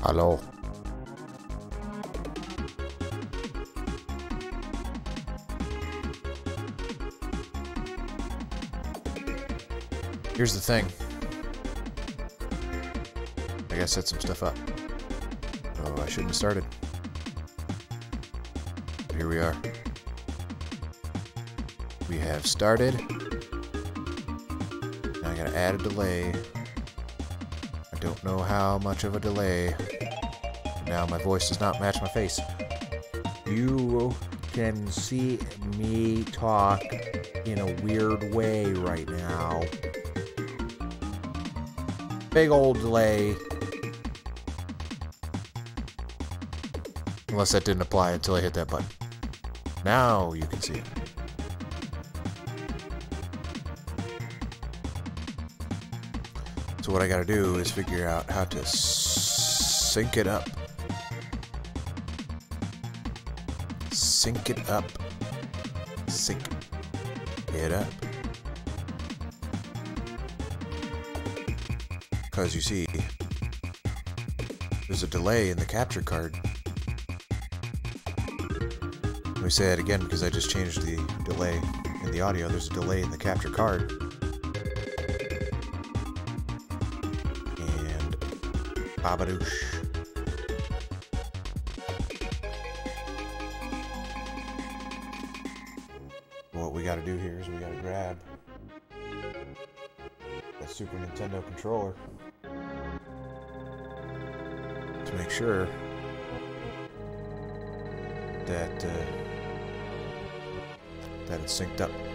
Hello. Here's the thing. I gotta set some stuff up. Oh, I shouldn't have started. But here we are. We have started. Now I gotta add a delay. Don't know how much of a delay. Now my voice does not match my face. You can see me talk in a weird way right now. Big old delay. Unless that didn't apply until I hit that button. Now you can see it. So what I gotta do is figure out how to sync it up. Sync it up. Sync it up. Because you see, there's a delay in the capture card. Let me say it again because I just changed the delay in the audio. There's a delay in the capture card. What we gotta do here is we gotta grab that Super Nintendo controller to make sure that uh, that it's synced up.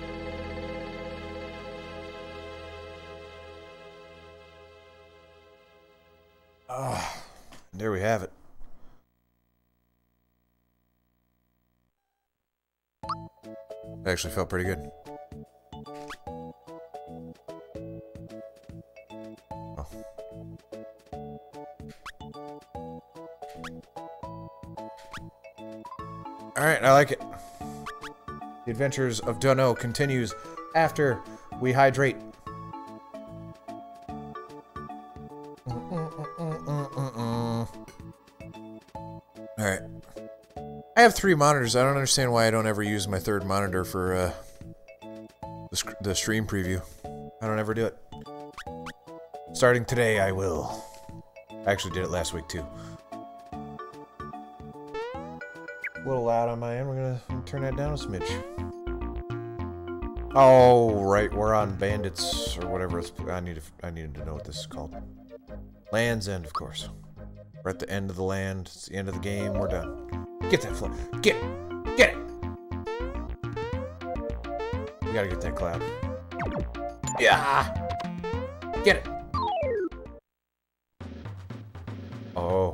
Actually felt pretty good. Oh. Alright, I like it. The adventures of Dunno continues after we hydrate. Have three monitors. I don't understand why I don't ever use my third monitor for uh, the, the stream preview. I don't ever do it. Starting today, I will. I actually did it last week, too. A little loud on my end. We're gonna turn that down a smidge. Oh, right. We're on Bandits or whatever. It's, I need. To, I needed to know what this is called. Land's End, of course. We're at the end of the land. It's the end of the game. We're done. Get that flag. Get it. Get it. We gotta get that cloud. Yeah. Get it. Oh.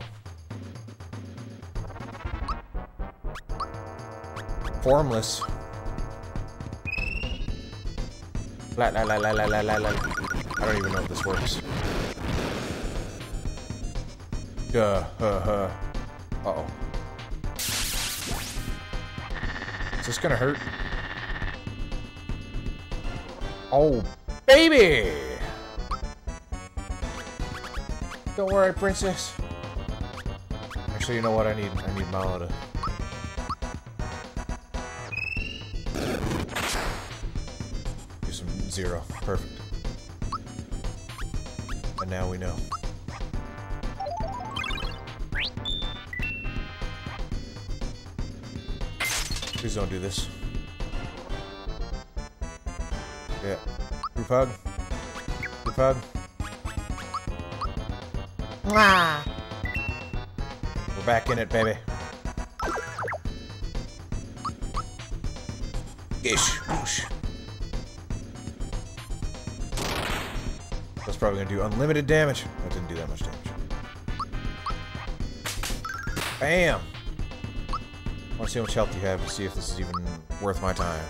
Formless. La la la la la la la la. I don't even know if this works. Duh. Uh, uh. Gonna hurt? Oh, baby! Don't worry, princess. Actually, you know what? I need I need Mallow to do some zero. Perfect. And now we know. Please don't do this. Yeah. Group hug. Group hug. Mwah. We're back in it, baby. Ish. Whoosh. That's probably gonna do unlimited damage. That didn't do that much damage. Bam! Wanna see how much health you have to see if this is even worth my time.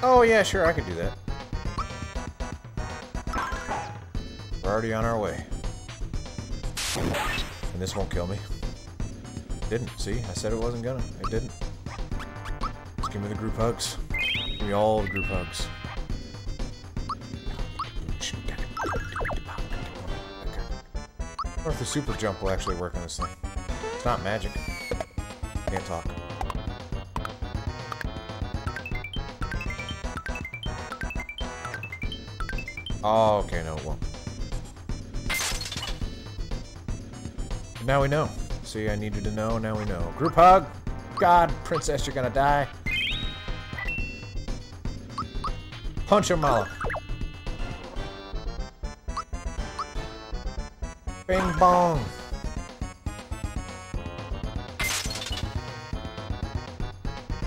Oh yeah, sure, I could do that. We're already on our way. And this won't kill me. Didn't, see? I said it wasn't gonna. It didn't. Give me the group hugs. Give me all the group hugs. The super jump will actually work on this thing. It's not magic. Can't talk. Oh, okay, no, it won't. Now we know. See, I needed to know, now we know. Group hug! God, princess, you're gonna die. Punch him, Mallow. Bing bong.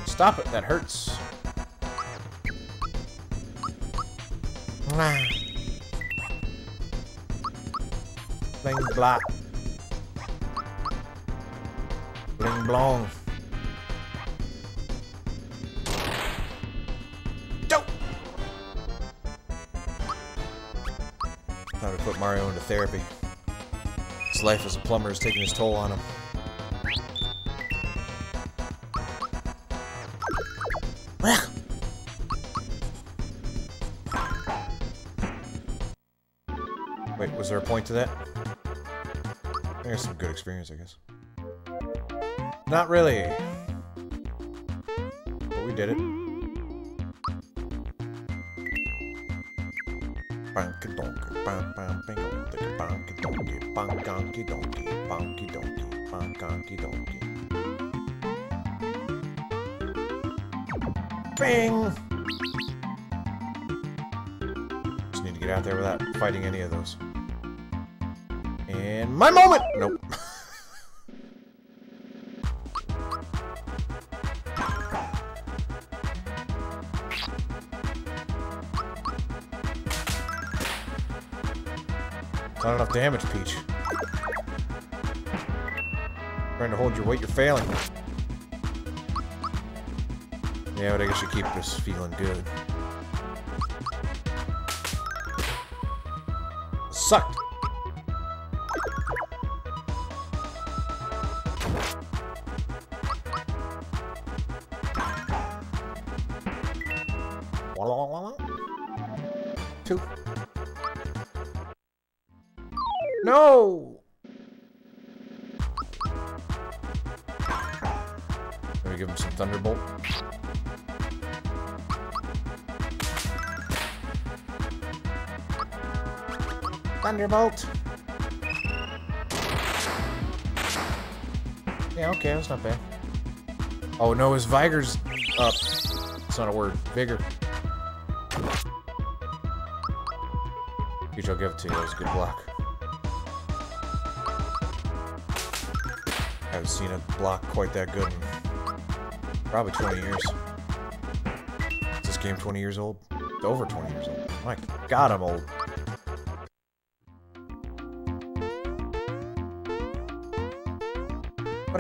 Stop it, that hurts. Bling blah. Bling blong. Dope! Time to put Mario into therapy. Life as a plumber is taking his toll on him. Wait, was there a point to that? There's some good experience, I guess. Not really. But we did it. Bonky donkey, donkey, donkey. Bing! Just need to get out there without fighting any of those. And my moment! Nope. Not enough damage, Peach. Hold your weight, you're failing. Yeah, but I guess you keep this feeling good. Thunderbolt! Yeah, okay, that's not bad. Oh no, his Vigor's up. It's not a word. Vigor. Peach, I'll give it to you. That was a good block. I haven't seen a block quite that good in probably 20 years. Is this game 20 years old? Over 20 years old. My god, I'm old.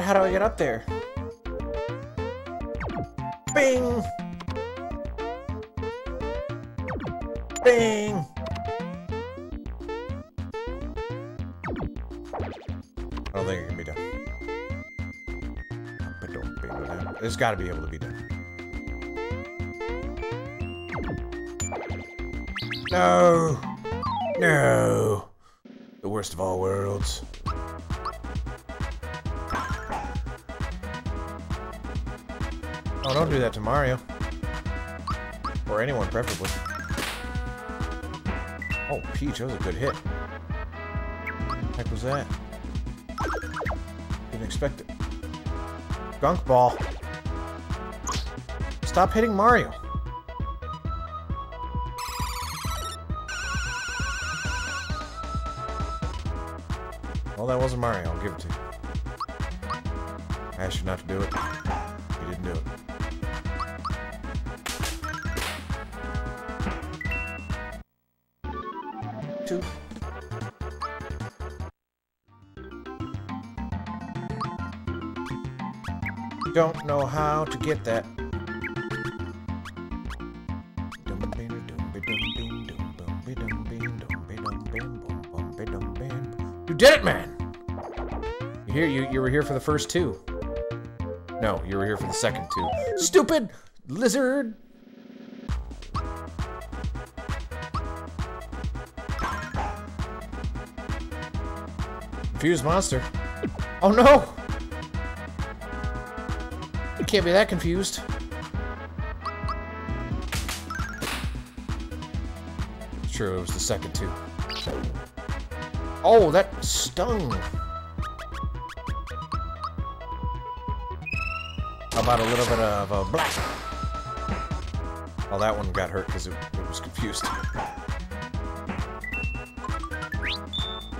How do I get up there? Bing! Bing! I don't think it can be done. It's got to be able to be done. No! No! The worst of all worlds. Don't do that to Mario. Or anyone, preferably. Oh, Peach, that was a good hit. heck was that? Didn't expect it. Gunk ball. Stop hitting Mario. Well, that wasn't Mario. I'll give it to you. I asked you not to do it. Don't know how to get that. You did it, man! You here? You you were here for the first two. No, you were here for the second two. Stupid lizard! confused monster. Oh no! Can't be that confused. True, it was the second two. Oh, that stung! How about a little bit of a black? Well, that one got hurt because it, it was confused.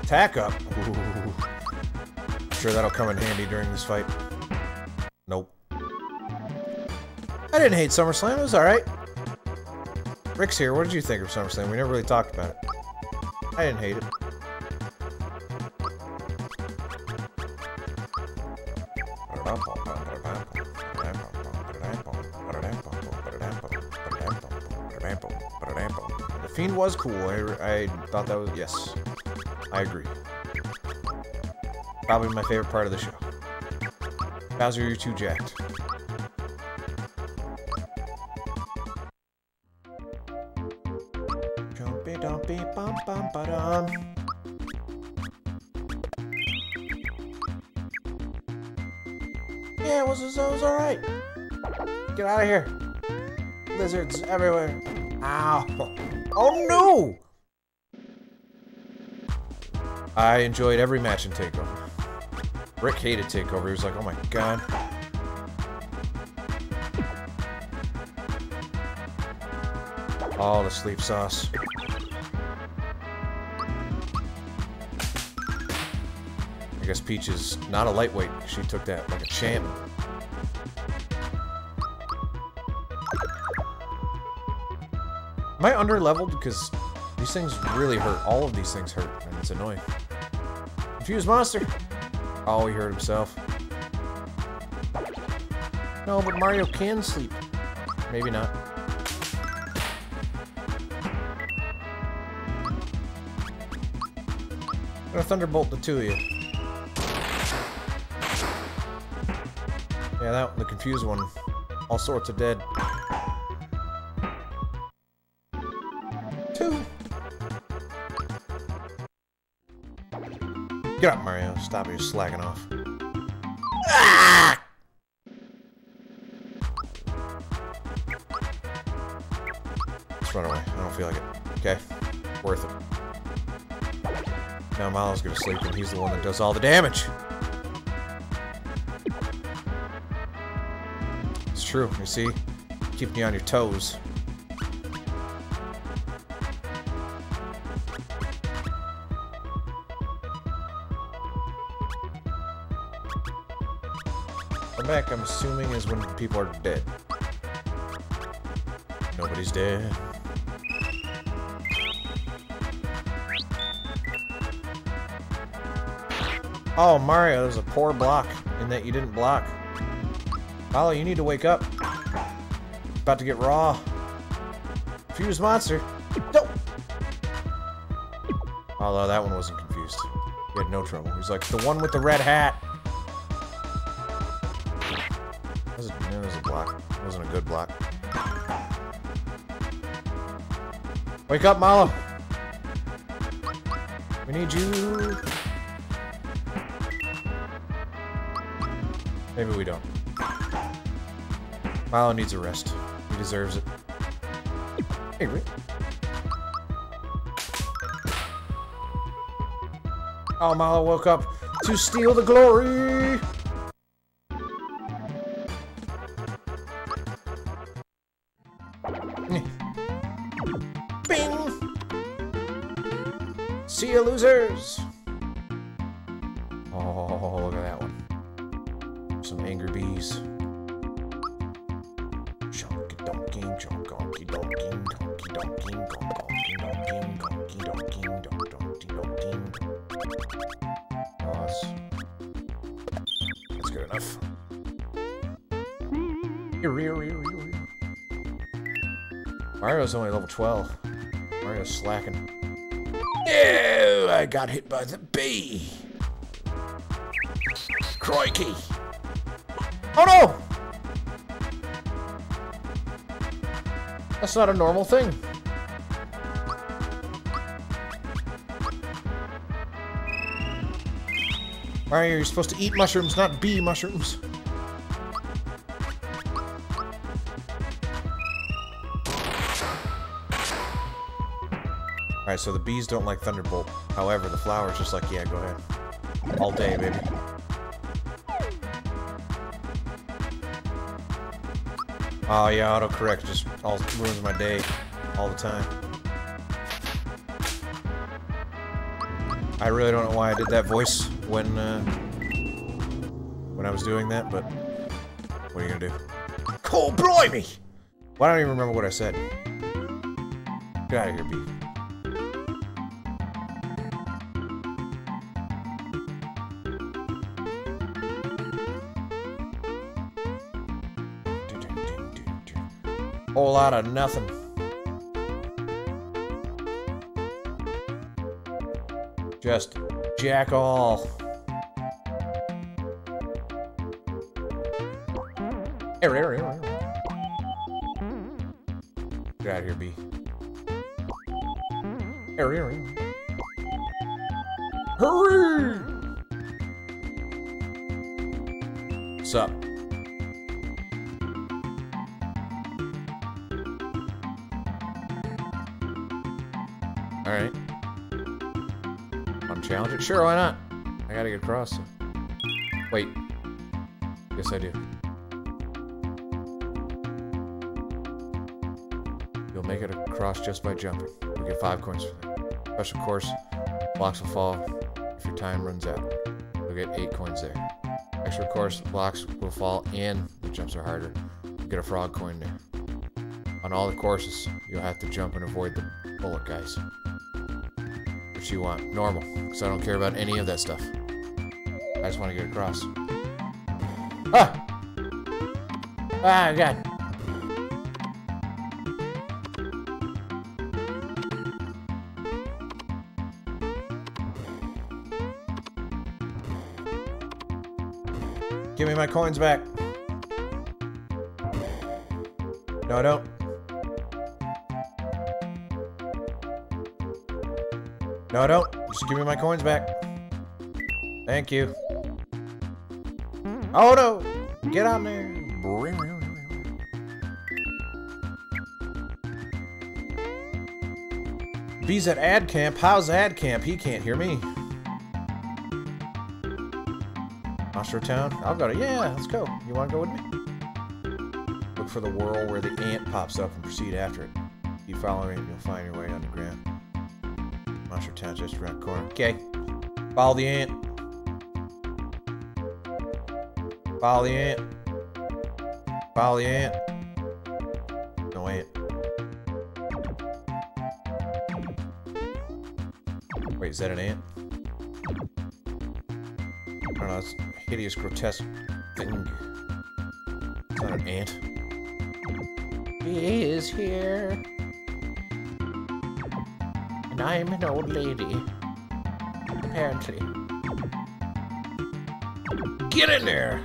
Attack up. Ooh. I'm sure that'll come in handy during this fight. I didn't hate SummerSlam. It was alright. Rick's here. What did you think of SummerSlam? We never really talked about it. I didn't hate it. The Fiend was cool. I, I thought that was... Yes. I agree. Probably my favorite part of the show. Bowser, you're too jacked. Get out of here. Lizards everywhere. Ow. Oh no! I enjoyed every match in TakeOver. Rick hated TakeOver. He was like, oh my god. All the sleep sauce. I guess Peach is not a lightweight. She took that like a champ. Am I under-leveled? Because these things really hurt. All of these things hurt, and it's annoying. Confused monster! Oh, he hurt himself. No, but Mario can sleep. Maybe not. I'm gonna thunderbolt the two of you. Yeah, that one the confused one. All sorts of dead. Get up, Mario. Stop you slacking off. Ah! Let's run away. I don't feel like it. Okay. Worth it. Now Milo's gonna sleep and he's the one that does all the damage. It's true, you see? Keeping you on your toes. I'm assuming, is when people are dead. Nobody's dead. Oh, Mario, there's a poor block in that you didn't block. Hollow, you need to wake up. About to get raw. Fuse monster. No! Although that one wasn't confused. He had no trouble. He's like, the one with the red hat. Wake up, Mallow! We need you. Maybe we don't. Milo needs a rest. He deserves it. Hey, Rick. Oh, Milo woke up to steal the glory! Mario's only level 12. Mario's slacking. Ew, I got hit by the bee. Crikey. Oh no! That's not a normal thing. Mario, you're supposed to eat mushrooms, not bee mushrooms. Alright, so the bees don't like Thunderbolt. However, the flowers just like, yeah, go ahead. All day, baby. Oh yeah, autocorrect just all ruins my day all the time. I really don't know why I did that voice when uh, when I was doing that, but what are you gonna do? Cole blimey! Well, I don't even remember what I said. Get out of here, Bee. Whole lot of nothing. Just jack all. Air, air, Sure, why not? I gotta get across. Wait. Yes, I do. You'll make it across just by jumping. You'll get five coins for that. Special course, blocks will fall if your time runs out. You'll get eight coins there. Extra course, blocks will fall and the jumps are harder. You'll get a frog coin there. On all the courses, you'll have to jump and avoid the bullet guys what you want. Normal. Because I don't care about any of that stuff. I just want to get across. Ah! Ah, God. Give me my coins back. No, I don't. No, don't. Just give me my coins back. Thank you. Oh, no! Get on there! B's at ad camp. How's ad camp? He can't hear me. Monster Town? I'll go to... Yeah, let's go. You want to go with me? Look for the whirl where the ant pops up and proceed after it. Keep following it and you'll find your way underground. Just around the corner. Okay. Follow the ant. Follow the ant. Follow the ant. No ant. Wait, is that an ant? I don't know, it's a hideous, grotesque thing. I'm an old lady. Apparently. Get in there!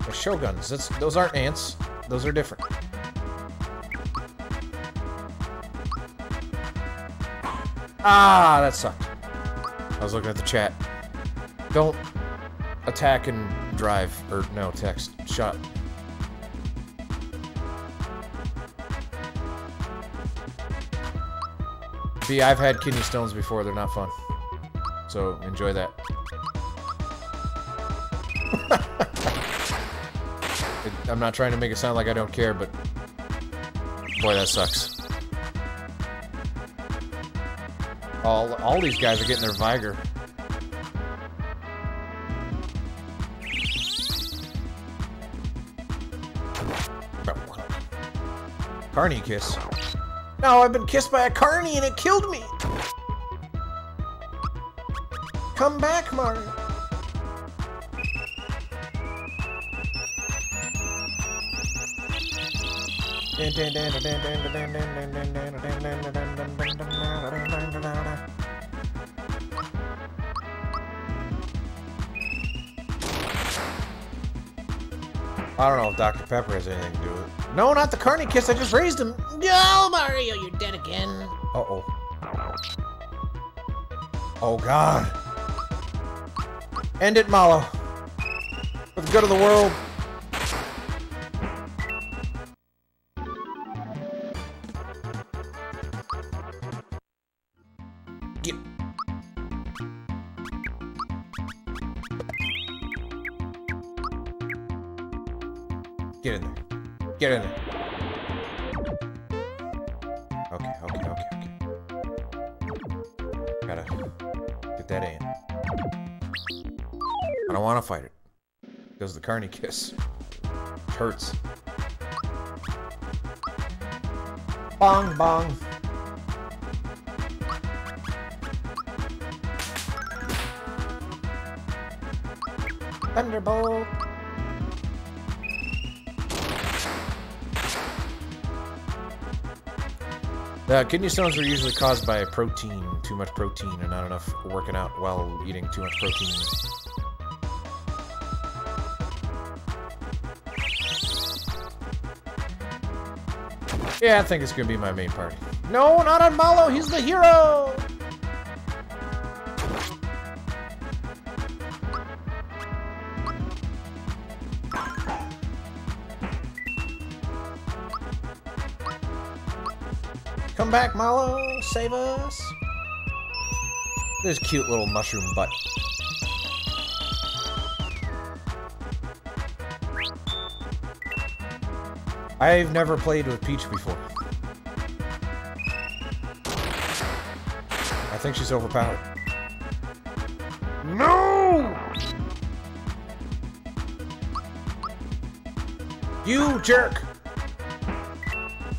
They're shoguns. That's, those aren't ants. Those are different. Ah, that sucked. I was looking at the chat. Don't attack and drive. Or, no, text. Shut B, I've had kidney stones before. They're not fun. So, enjoy that. I'm not trying to make it sound like I don't care, but... Boy, that sucks. All, all these guys are getting their Vigor. Carney kiss. Now I've been kissed by a carny and it killed me! Come back, Mario! I don't know if Dr. Pepper has anything to do with it. No, not the Carney Kiss. I just raised him. No, Mario, you're dead again. Uh-oh. Oh god. End it, Mallow. For the good of the world. Carney kiss. It hurts. Bong, bong. Thunderbolt. The kidney stones are usually caused by protein, too much protein, and not enough working out while eating too much protein. Yeah, I think it's gonna be my main party. No, not on Mallow, he's the hero! Come back, Mallow, Save us! This cute little mushroom butt. I've never played with Peach before. I think she's overpowered. No! You jerk!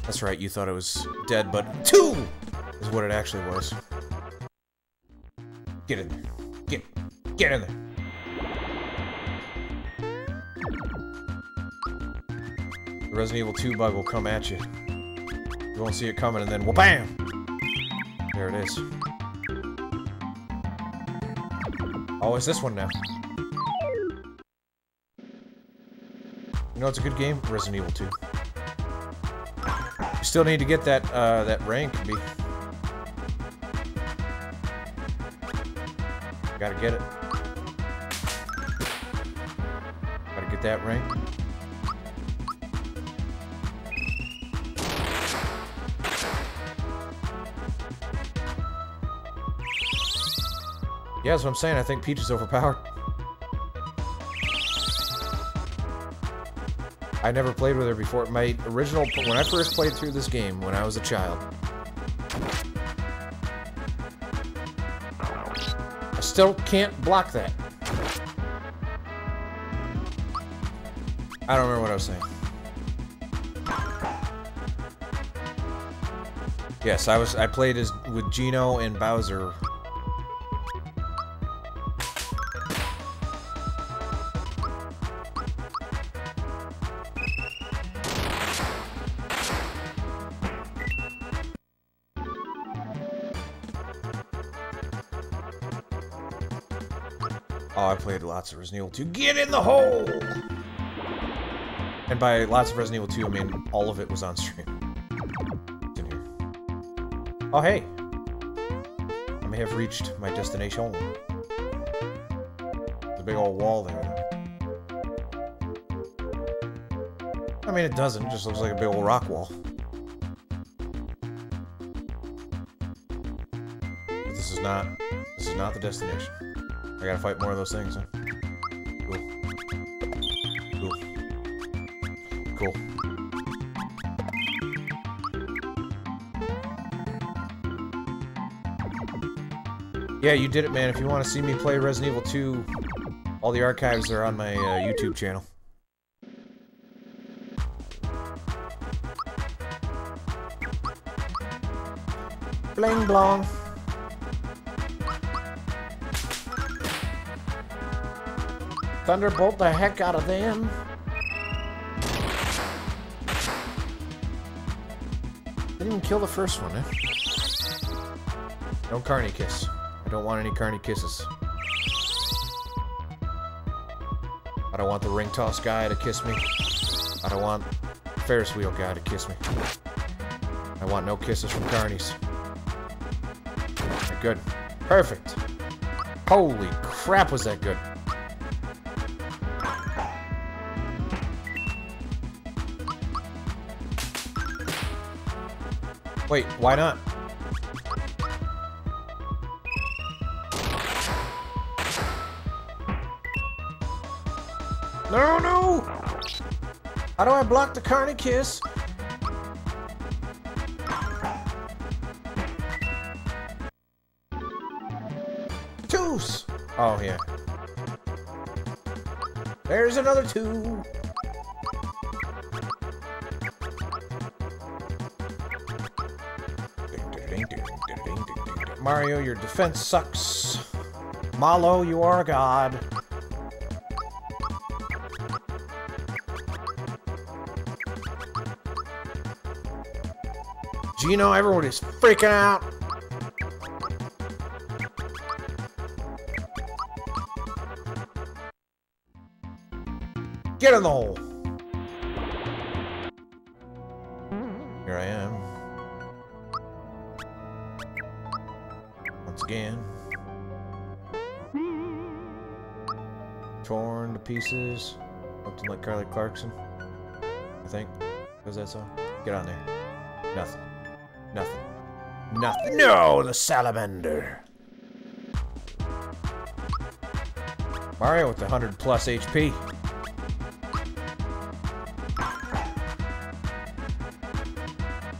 That's right, you thought it was dead, but two is what it actually was. Get in there. Get, get in there. Resident Evil 2 bug will come at you. You won't see it coming, and then, well, bam! There it is. Oh, it's this one now. You know it's a good game? Resident Evil 2. You still need to get that, uh, that rank. Gotta get it. Gotta get that rank. Yeah, that's what I'm saying. I think Peach is overpowered. I never played with her before. My original, when I first played through this game, when I was a child, I still can't block that. I don't remember what I was saying. Yes, I was. I played as with Geno and Bowser lots of Resident Evil 2. Get in the hole! And by lots of Resident Evil 2, I mean all of it was on stream. Oh, hey! I may have reached my destination. The big old wall there. I mean, it doesn't. It just looks like a big old rock wall. But this is not... This is not the destination. I gotta fight more of those things, huh? Yeah, you did it, man. If you want to see me play Resident Evil 2, all the archives are on my uh, YouTube channel. Bling blong. Thunderbolt the heck out of them. Didn't even kill the first one, eh? No carny kiss. I don't want any carny kisses. I don't want the ring toss guy to kiss me. I don't want Ferris wheel guy to kiss me. I want no kisses from carnies. Good. Perfect. Holy crap, was that good. Wait, why not? How do I block the Carny Kiss? Twos! Oh, yeah. There's another two! Mario, your defense sucks. Mallow, you are a god. Geno, everyone is freaking out. Get in the hole. Here I am. Once again. Torn to pieces. Something like Carly Clarkson. I think. Was that song? Get on there. Nothing. Nothing. No, the salamander. Mario with the 100 plus HP.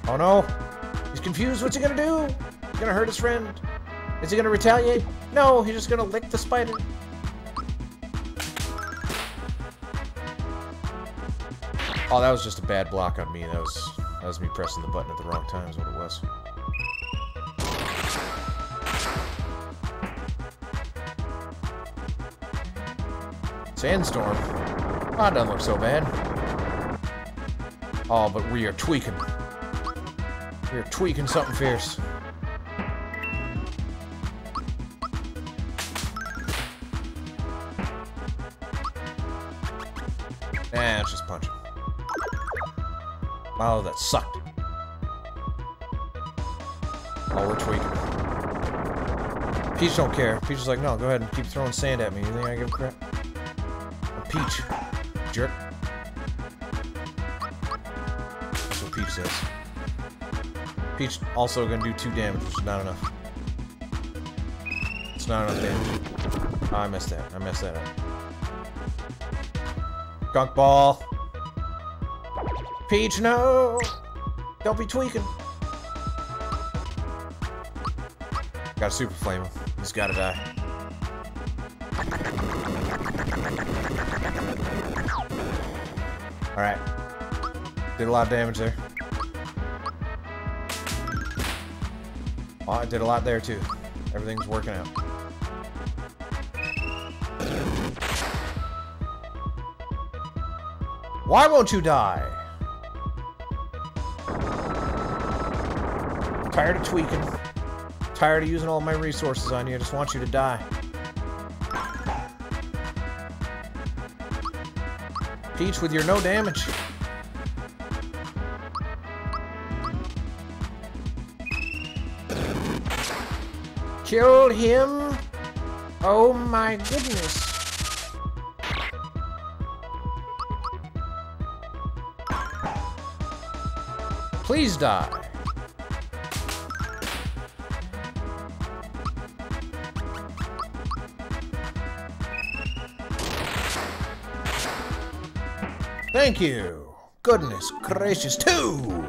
Oh no! He's confused. What's he gonna do? He's gonna hurt his friend. Is he gonna retaliate? No, he's just gonna lick the spider. Oh, that was just a bad block on me. That was that was me pressing the button at the wrong time is what it was. Sandstorm. Oh, doesn't look so bad. Oh, but we are tweaking. We are tweaking something fierce. Nah, just punching. Wow, oh, that sucked. Oh, we're tweaking. Peach don't care. Peach is like, no, go ahead and keep throwing sand at me. You think I give a crap? Peach. Jerk. That's what Peach says. Peach also gonna do two damage, which is not enough. It's not enough damage. Oh, I messed that. I messed that up. Gunk ball. Peach, no! Don't be tweaking. Got a super flame. He's gotta die. Did a lot of damage there. Oh, I did a lot there too. Everything's working out. Why won't you die? Tired of tweaking. Tired of using all my resources on you. I just want you to die. Peach with your no damage. Killed him? Oh my goodness. Please die. Thank you. Goodness gracious, two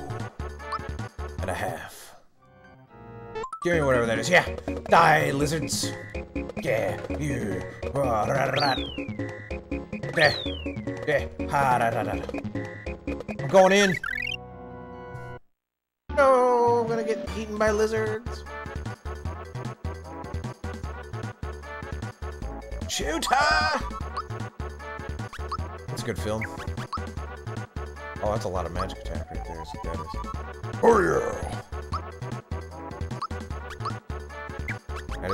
and a half. Give me whatever that is. Yeah, die, lizards. Yeah, you. Yeah, yeah. Ha, da, da, da. I'm going in. No, I'm gonna get eaten by lizards. Shoot her! That's a good film. Oh, that's a lot of magic attack right there, is what that is. Oh yeah!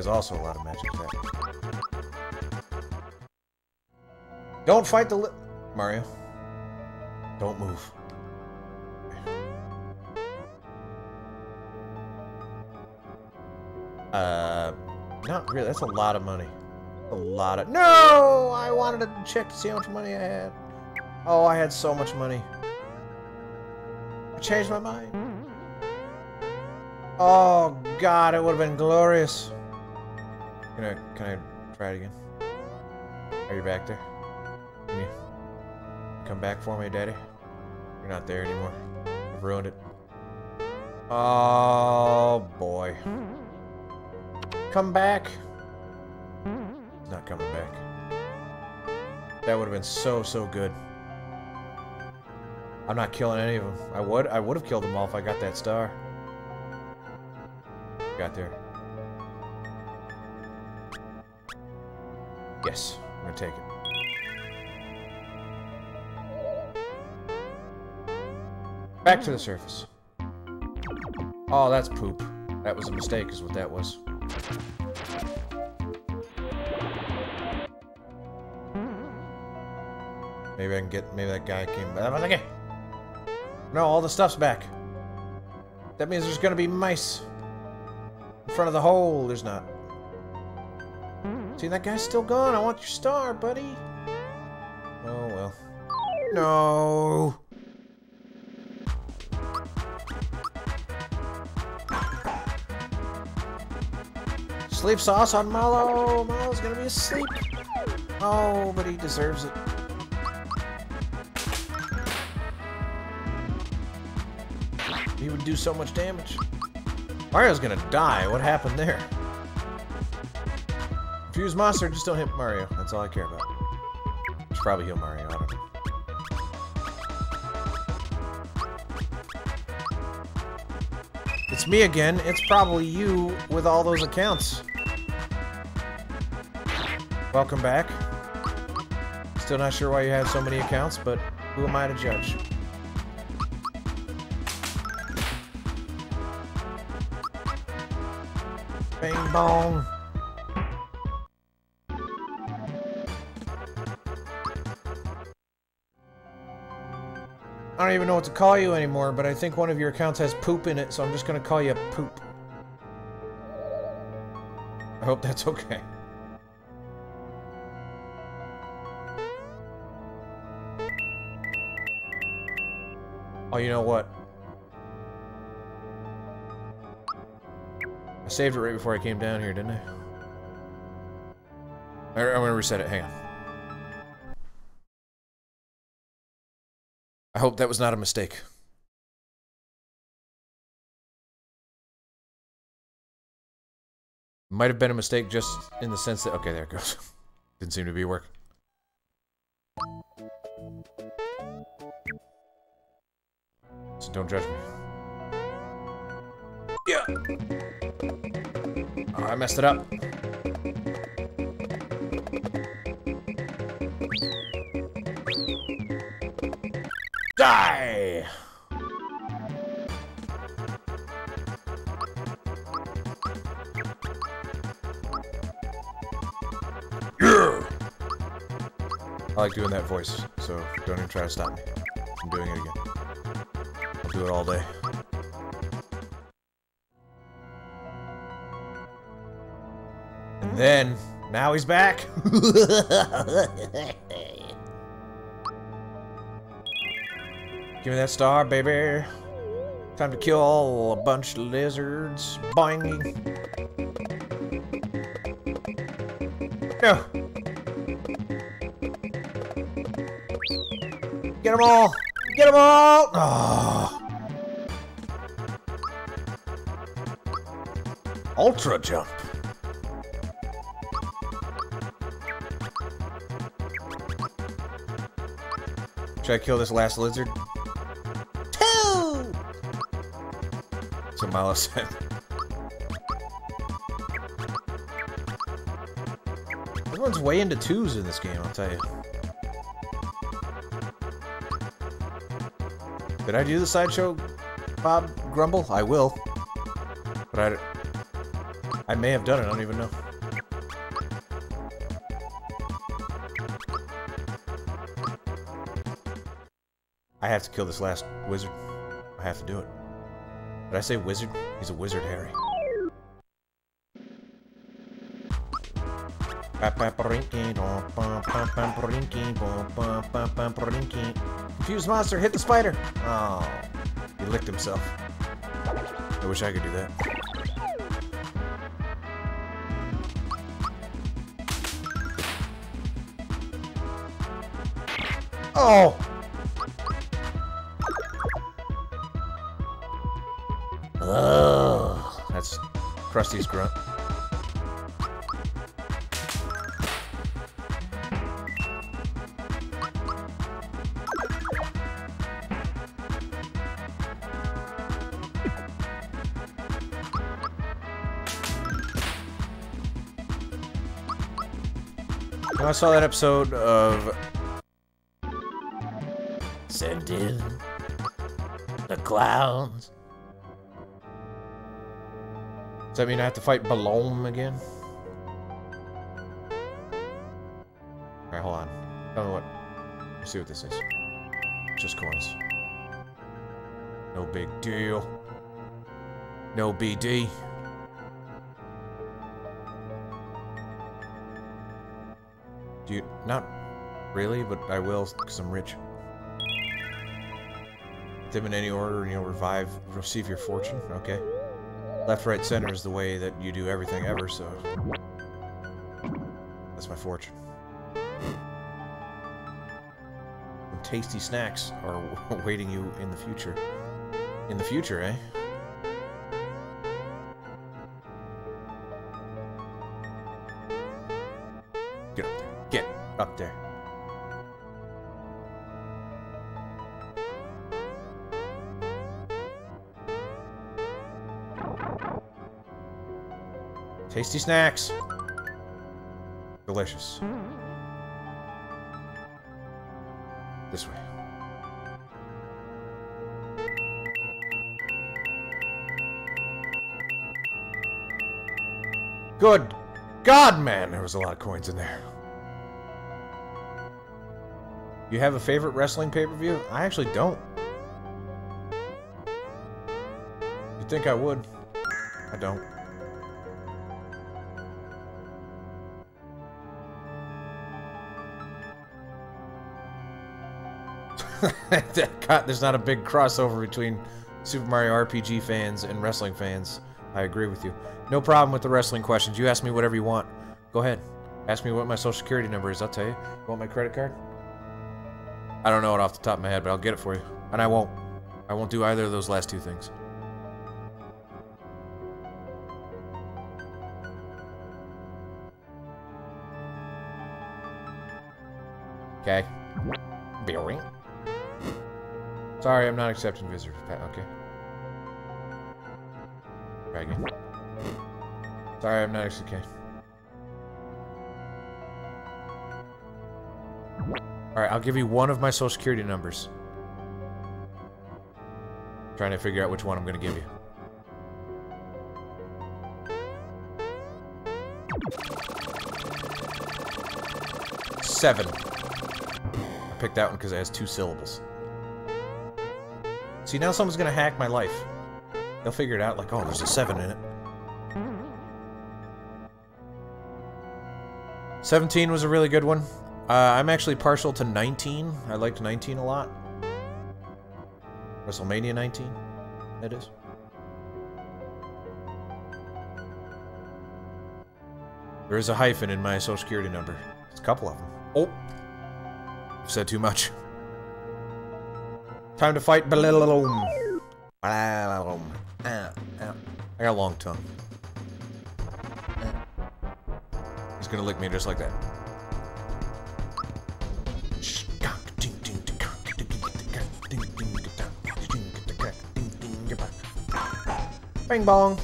Is also a lot of magic attack. Don't fight the Mario. Don't move. Uh, Not really. That's a lot of money. A lot of... No! I wanted to check to see how much money I had. Oh, I had so much money. I changed my mind. Oh, God, it would have been glorious. Can I, can I try it again? Are you back there? Can you come back for me, Daddy? You're not there anymore. I've ruined it. Oh, boy. Come back. He's not coming back. That would have been so, so good. I'm not killing any of them. I would I would have killed them all if I got that star. Got there. Yes, I'm gonna take it. Back to the surface. Oh, that's poop. That was a mistake, is what that was. Maybe I can get, maybe that guy came back. No, all the stuff's back. That means there's gonna be mice. In front of the hole, there's not. See, that guy's still gone. I want your star, buddy. Oh, well. No. Sleep sauce on Mallow. Mallow's gonna be asleep. Oh, but he deserves it. He would do so much damage. Mario's gonna die. What happened there? Fuse monster, just don't hit Mario. That's all I care about. Should probably heal Mario. I don't know. It's me again. It's probably you with all those accounts. Welcome back. Still not sure why you have so many accounts, but who am I to judge? Bing bong. I don't even know what to call you anymore, but I think one of your accounts has poop in it, so I'm just gonna call you Poop. I hope that's okay. Oh, you know what? I saved it right before I came down here, didn't I? I'm gonna reset it, hang on. I hope that was not a mistake. Might have been a mistake just in the sense that... Okay, there it goes. Didn't seem to be working. So don't judge me. Yeah! Oh, I messed it up. Die! Yeah! I like doing that voice, so don't even try to stop me. I'm doing it again. I'll do it all day. And then, now he's back! Give me that star, baby. Time to kill a bunch of lizards. Boing. No. Get them all. Get them all. Oh. Ultra jump. Should I kill this last lizard? Milo said. Everyone's way into twos in this game, I'll tell you. Did I do the sideshow, Bob Grumble? I will. But I... I may have done it, I don't even know. I have to kill this last wizard. I have to do it. Did I say wizard? He's a wizard, Harry. Confused monster, hit the spider! Oh, he licked himself. I wish I could do that. Oh! Grunt. I saw that episode of Send in the clowns. Does that mean I have to fight Belome again? Alright, hold on. Tell me what. Let's see what this is. Just coins. No big deal. No BD. You... Not really, but I will, because I'm rich. Them in any order, and you'll revive, receive your fortune. Okay. Left, right, center is the way that you do everything ever, so... That's my fortune. Tasty snacks are awaiting you in the future. In the future, eh? Tasty snacks. Delicious. This way. Good God, man, there was a lot of coins in there. You have a favorite wrestling pay-per-view? I actually don't. You'd think I would. I don't. There's not a big crossover between Super Mario RPG fans and wrestling fans. I agree with you. No problem with the wrestling questions. You ask me whatever you want. Go ahead. Ask me what my social security number is. I'll tell you. You want my credit card? I don't know it off the top of my head, but I'll get it for you. And I won't. I won't do either of those last two things. Okay. Bearing. Sorry, I'm not accepting visitors. Okay. Try again. Sorry, I'm not okay. Alright, I'll give you one of my social security numbers. trying to figure out which one I'm to give you. Seven. I picked that one because it has two syllables. See, now someone's gonna hack my life. They'll figure it out like, oh, there's a 7 in it. 17 was a really good one. Uh, I'm actually partial to 19. I liked 19 a lot. WrestleMania 19, that is. There is a hyphen in my social security number. It's a couple of them. Oh! I've said too much. Time to fight Belome. Belome. Uh, uh, I got a long tongue. He's gonna lick me just like that. Bang bong.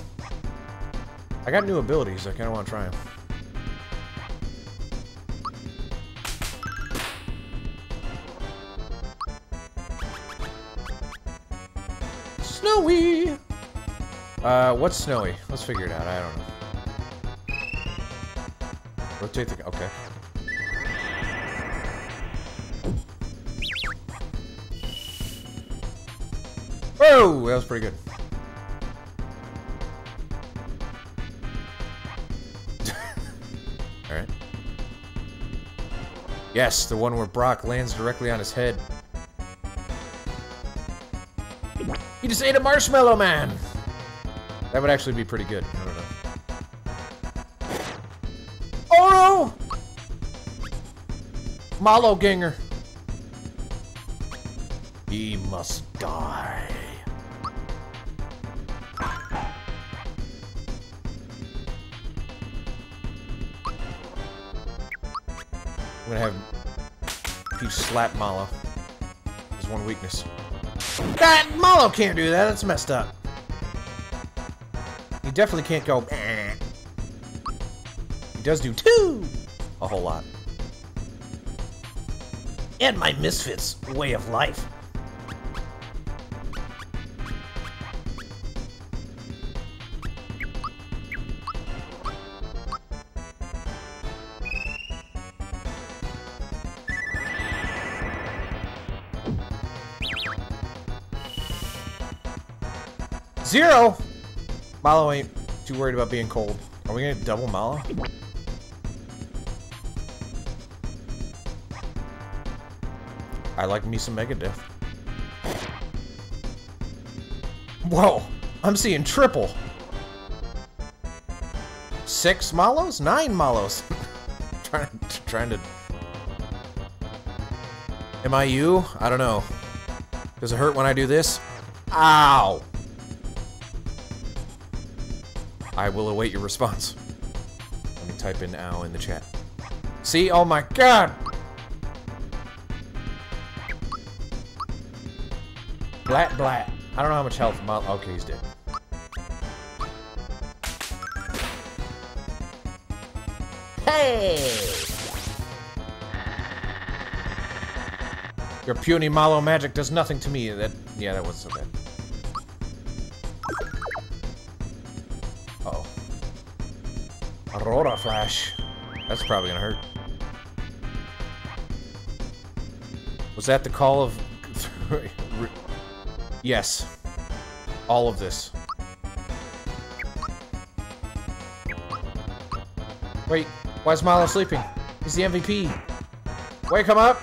I got new abilities. I kind of want to try them. What's snowy? Let's figure it out. I don't know. Rotate the... Okay. Whoa! That was pretty good. Alright. Yes, the one where Brock lands directly on his head. He just ate a Marshmallow Man! That would actually be pretty good. I don't know. Oh no! Malo Ganger. He must die. I'm gonna have Peach slap Mallow. There's one weakness. That Mallow can't do that. That's messed up. Definitely can't go. Eh. He does do two, a whole lot. And my misfits way of life. Zero! Mallow ain't too worried about being cold. Are we gonna double Mallow? I like me some Megadeth. Whoa! I'm seeing triple! Six Mallows? Nine Mallows! trying, trying to... Am I you? I don't know. Does it hurt when I do this? Ow! I will await your response. Let me type in ow in the chat. See? Oh my god! Blat blat. I don't know how much health Mal- Okay, he's dead. Hey! Your puny Mallow magic does nothing to me. That yeah, that wasn't so bad. Aurora Flash. That's probably gonna hurt. Was that the call of... yes. All of this. Wait, why is Milo sleeping? He's the MVP. Wake him up!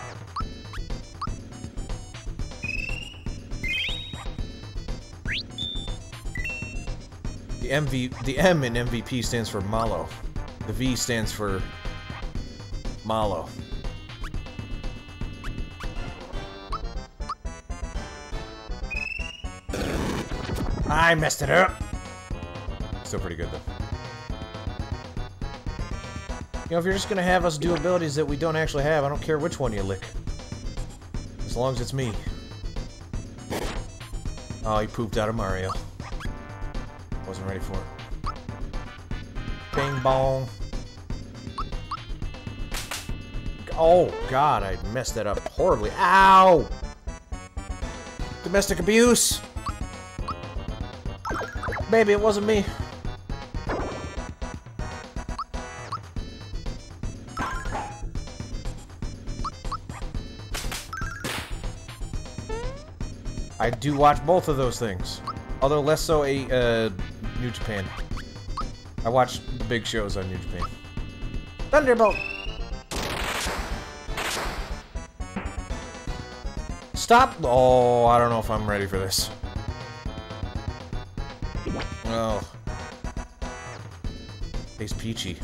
The MV, the M in MVP stands for Mallow. The V stands for Mallow. I messed it up. Still pretty good though. You know, if you're just gonna have us do abilities that we don't actually have, I don't care which one you lick. As long as it's me. Oh, he pooped out of Mario. Wasn't ready for it. Bing bong. Oh, God, I messed that up horribly. Ow! Domestic abuse! Maybe it wasn't me. I do watch both of those things. Although less so a uh, New Japan. I watch big shows on New Japan. Thunderbolt! Stop! Oh, I don't know if I'm ready for this. Oh. He's Peachy.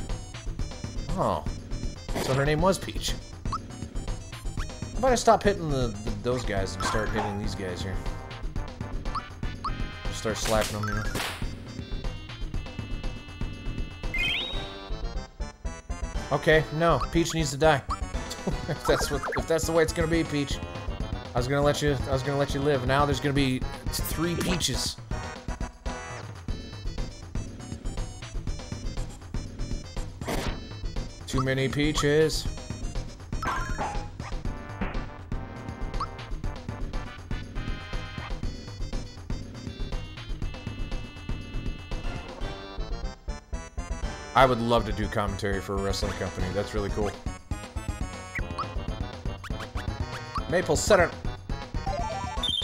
Oh. So her name was Peach. How about I stop hitting the, the those guys and start hitting these guys here? Start slapping them, you know? Okay, no, Peach needs to die. if that's what if that's the way it's gonna be, Peach. I was gonna let you I was gonna let you live. Now there's gonna be three peaches. Too many peaches. I would love to do commentary for a wrestling company. That's really cool. Maple syrup.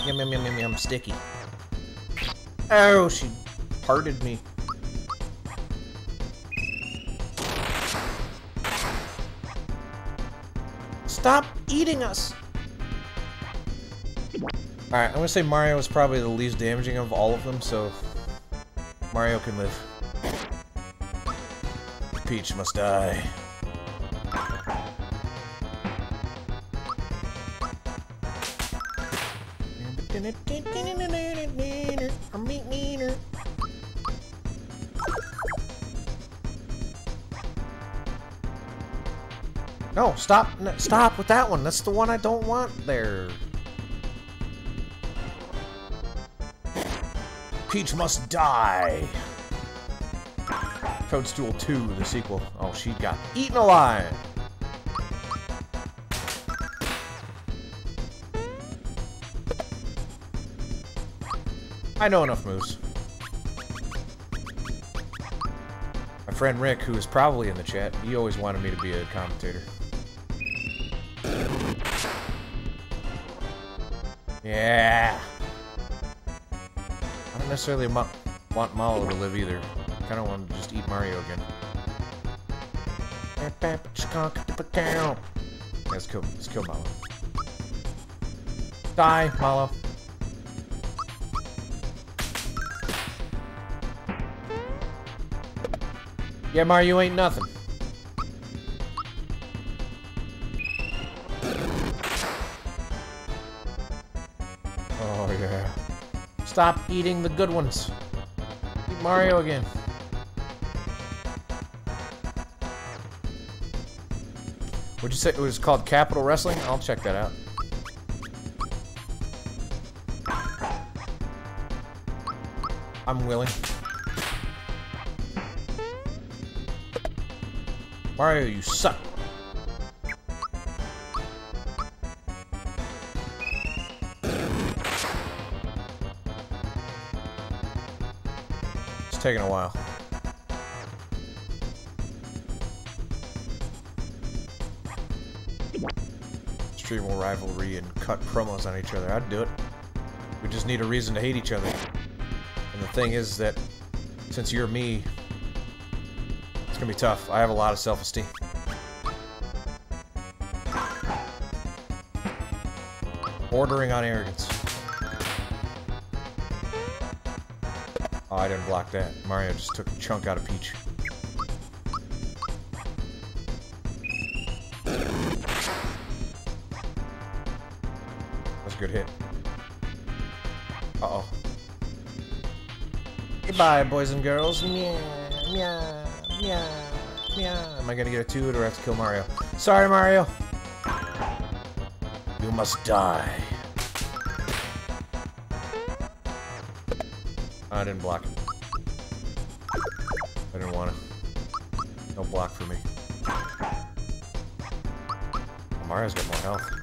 Yum, yum, yum, yum, yum. Sticky. Oh, she parted me. Stop eating us! Alright, I'm gonna say Mario is probably the least damaging of all of them, so... Mario can live. Peach must die. No, stop, stop with that one. That's the one I don't want there. Peach must die. Toadstool 2, the sequel. Oh, she got eaten alive. I know enough moves. My friend Rick, who is probably in the chat, he always wanted me to be a commentator. Yeah. I don't necessarily want Mallow to live either. I kind of want to just eat Mario again. Let's kill, let's kill Mallow. Die, Mallow. Yeah, Mario ain't nothing. Oh, yeah. Stop eating the good ones. Eat Mario again. Would you say it was called Capital Wrestling? I'll check that out. I'm willing. Mario, you suck. It's taking a while. Rivalry and cut promos on each other. I'd do it. We just need a reason to hate each other. And the thing is that since you're me, it's gonna be tough. I have a lot of self-esteem. Bordering on arrogance. Oh, I didn't block that. Mario just took a chunk out of Peach. Uh-oh. Goodbye, boys and girls. Meow, meow. meow, meow. Am I gonna get a two, or I have to kill Mario? Sorry, Mario. You must die. Ah, I didn't block him. I didn't want to. No block for me. Mario's got more health.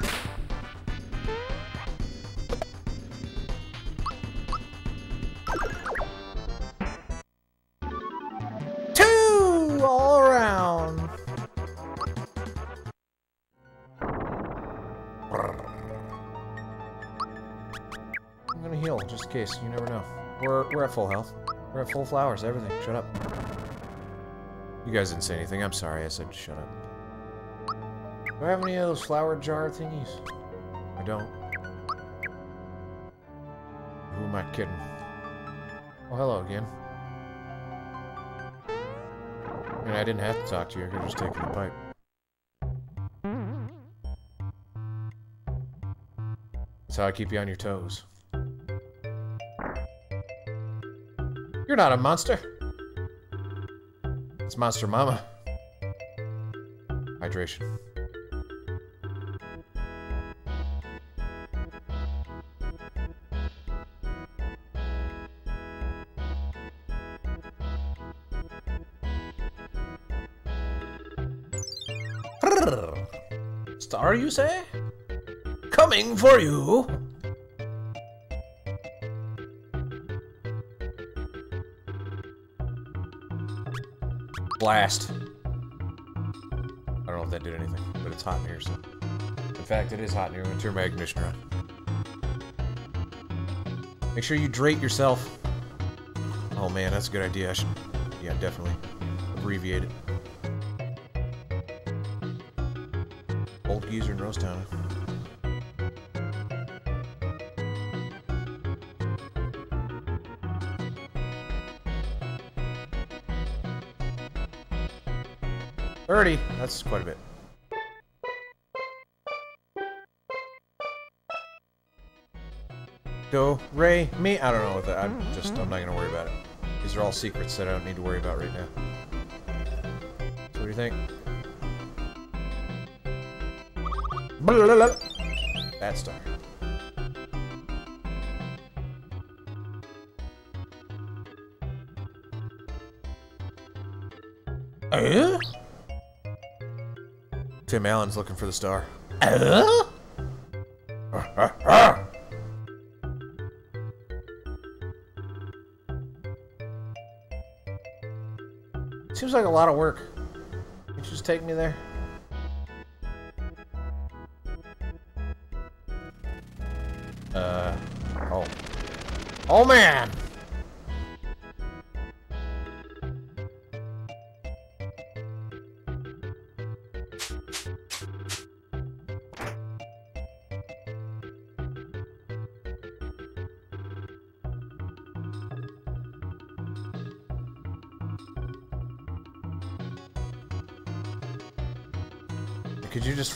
You never know. We're, we're at full health. We're at full flowers, everything. Shut up. You guys didn't say anything. I'm sorry. I said shut up. Do I have any of those flower jar thingies? I don't. Who am I kidding? Oh, hello again. I mean, I didn't have to talk to you. I could just take the pipe. That's how I keep you on your toes. You're not a monster. It's Monster Mama. Hydration. Star, you say? Coming for you! Blast. I don't know if that did anything, but it's hot in here, so... In fact, it is hot in here. I'm gonna turn my air conditioner on. Make sure you drape yourself. Oh man, that's a good idea. I should... Yeah, definitely. Abbreviate it. Old geezer in Rosetown. That's quite a bit. Do, re, me. I don't know what that. I'm just. I'm not gonna worry about it. These are all secrets that I don't need to worry about right now. So what do you think? Bad star. Uh? Tim Allen's looking for the star. Uh? Seems like a lot of work. Can you just take me there?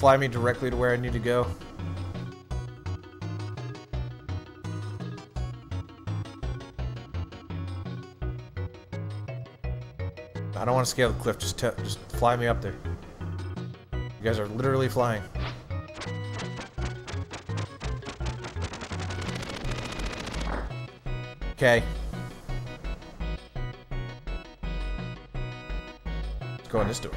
Fly me directly to where I need to go? I don't want to scale the cliff. Just just fly me up there. You guys are literally flying. Okay. Let's go in this door.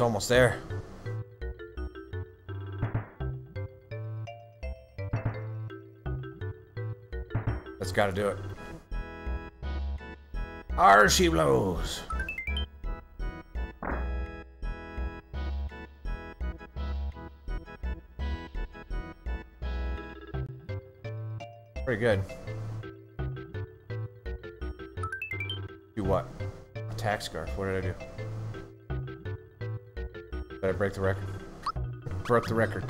It's almost there. That's gotta do it. Ar she blows. Pretty good. Do what? Attack scarf. What did I do? Break the record? Broke the record.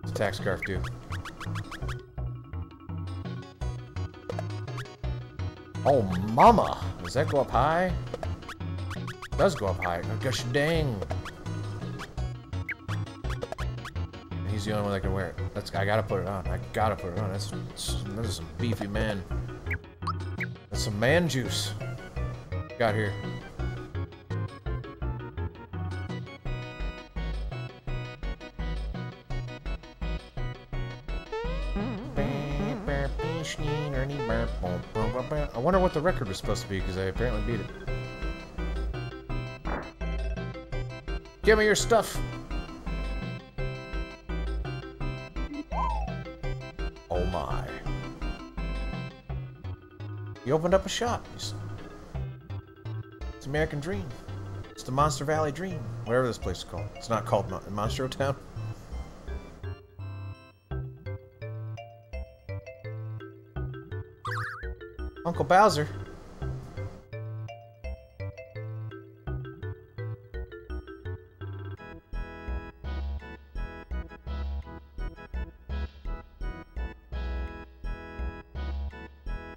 What's attack scarf do? Oh, mama! Does that go up high? It does go up high. Oh, gosh dang! He's the only one that can wear it. That's I gotta put it on. I gotta put it on. That's, that's some beefy man. That's some man juice. Got here. Wonder what the record was supposed to be because I apparently beat it. Give me your stuff. Oh my. You opened up a shop. It's American Dream. It's the Monster Valley Dream. Whatever this place is called. It's not called Mon Monstro Town. Uncle Bowser.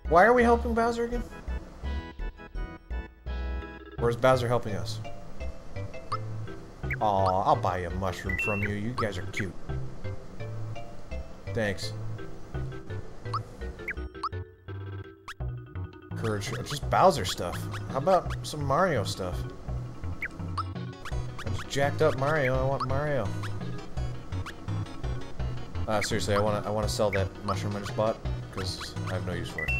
Why are we helping Bowser again? Where's Bowser helping us? Aw, I'll buy a mushroom from you. You guys are cute. Thanks. for just Bowser stuff. How about some Mario stuff? I just jacked up Mario. I want Mario. Uh, seriously, I wanna I wanna sell that mushroom I just bought because I have no use for it.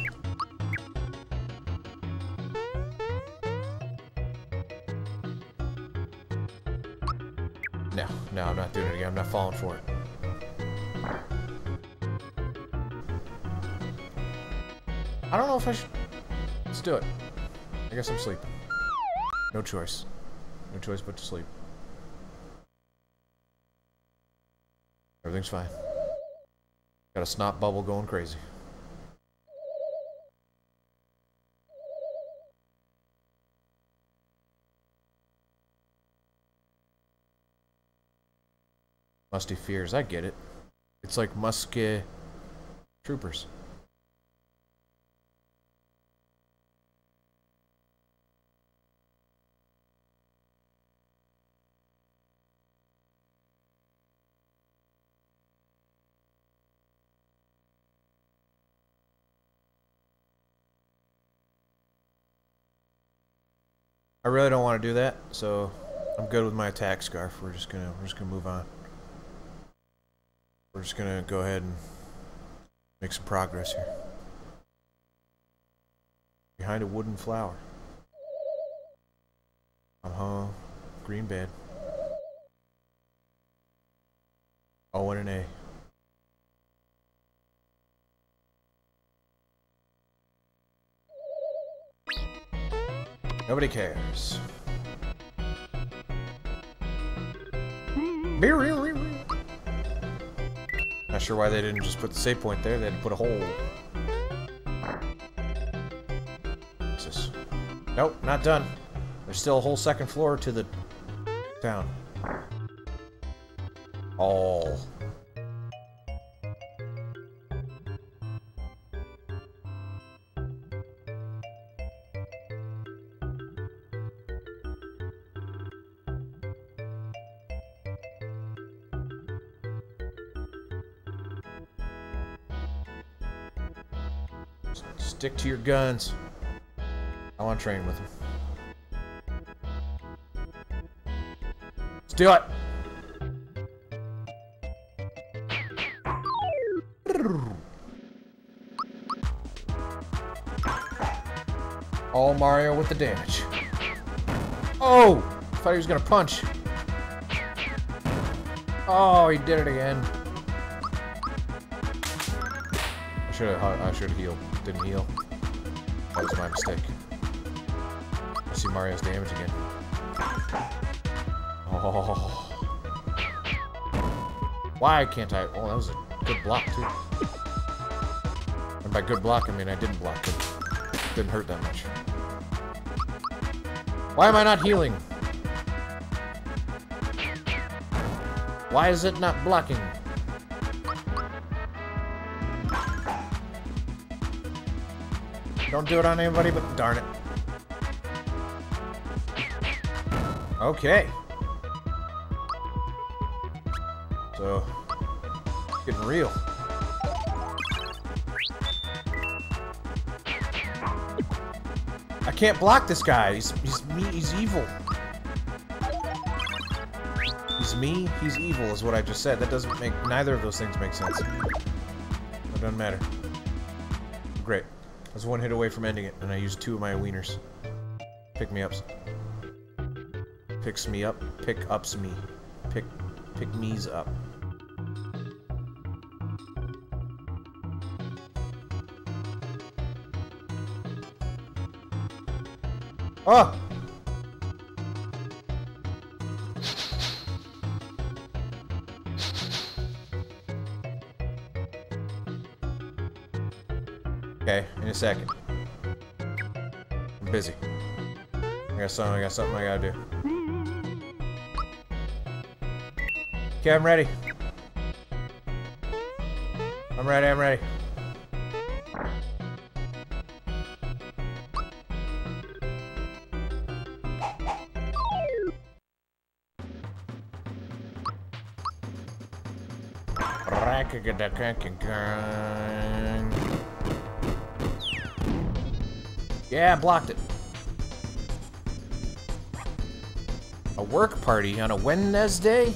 No, no, I'm not doing it again. I'm not falling for it. I don't know if I should Let's do it. I guess I'm sleeping. No choice. No choice but to sleep. Everything's fine. Got a snot bubble going crazy. Musty Fears, I get it. It's like Musky Troopers. I really don't want to do that, so I'm good with my attack scarf. We're just gonna we're just gonna move on. We're just gonna go ahead and make some progress here. Behind a wooden flower. I'm home. Green bed. O and an A. Nobody cares. Not sure why they didn't just put the save point there. They had to put a hole. Jesus. Nope, not done. There's still a whole second floor to the town. Oh. Your guns. I want to train with him. Let's do it. All Mario with the damage. Oh! I thought he was gonna punch. Oh, he did it again. I should have I should have healed. Didn't heal. That was my mistake. I see Mario's damage again. Oh. Why can't I? Oh, that was a good block, too. And by good block, I mean I didn't block it. Didn't hurt that much. Why am I not healing? Why is it not blocking? Don't do it on anybody, but darn it. Okay. So, getting real. I can't block this guy. He's he's me. He's evil. He's me. He's evil, is what I just said. That doesn't make neither of those things make sense. It doesn't matter. Great. Was one hit away from ending it, and I used two of my wieners. Pick me ups. Picks me up. Pick ups me. Pick pick me's up. Oh! Second. I'm busy. I got something, I got something I gotta do. Okay, I'm ready. I'm ready, I'm ready. Yeah, blocked it. A work party on a Wednesday?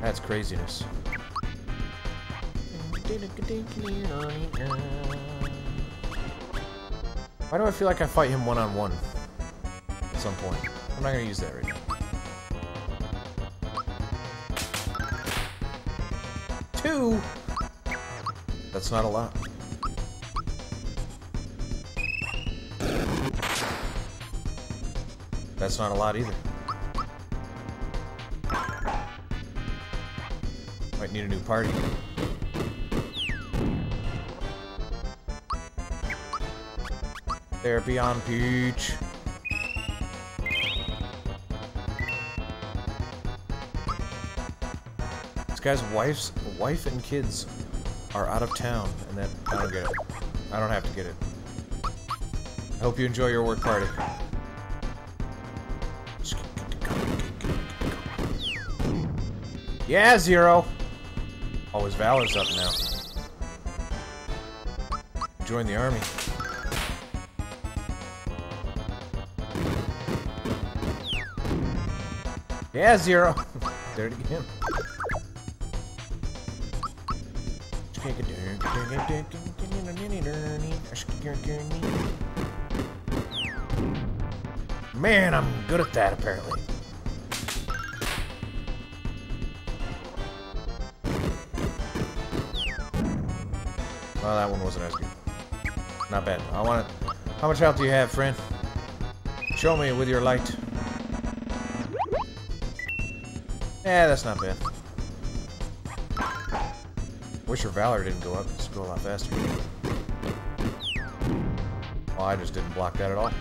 That's craziness. Why do I feel like I fight him one-on-one? -on -one at some point. I'm not gonna use that right now. Two? That's not a lot. That's not a lot either. Might need a new party. There, Beyond Peach. This guy's wife's wife and kids are out of town, and that I don't get it. I don't have to get it. I hope you enjoy your work party. Yeah, Zero! Oh, his Valor's up now. Join the army. Yeah, Zero! there it again. Man, I'm good at that, apparently. That one wasn't as good. Not bad. I want it. How much health do you have, friend? Show me with your light. Yeah, that's not bad. Wish your Valor didn't go up. It's go a lot faster. Well, I just didn't block that at all.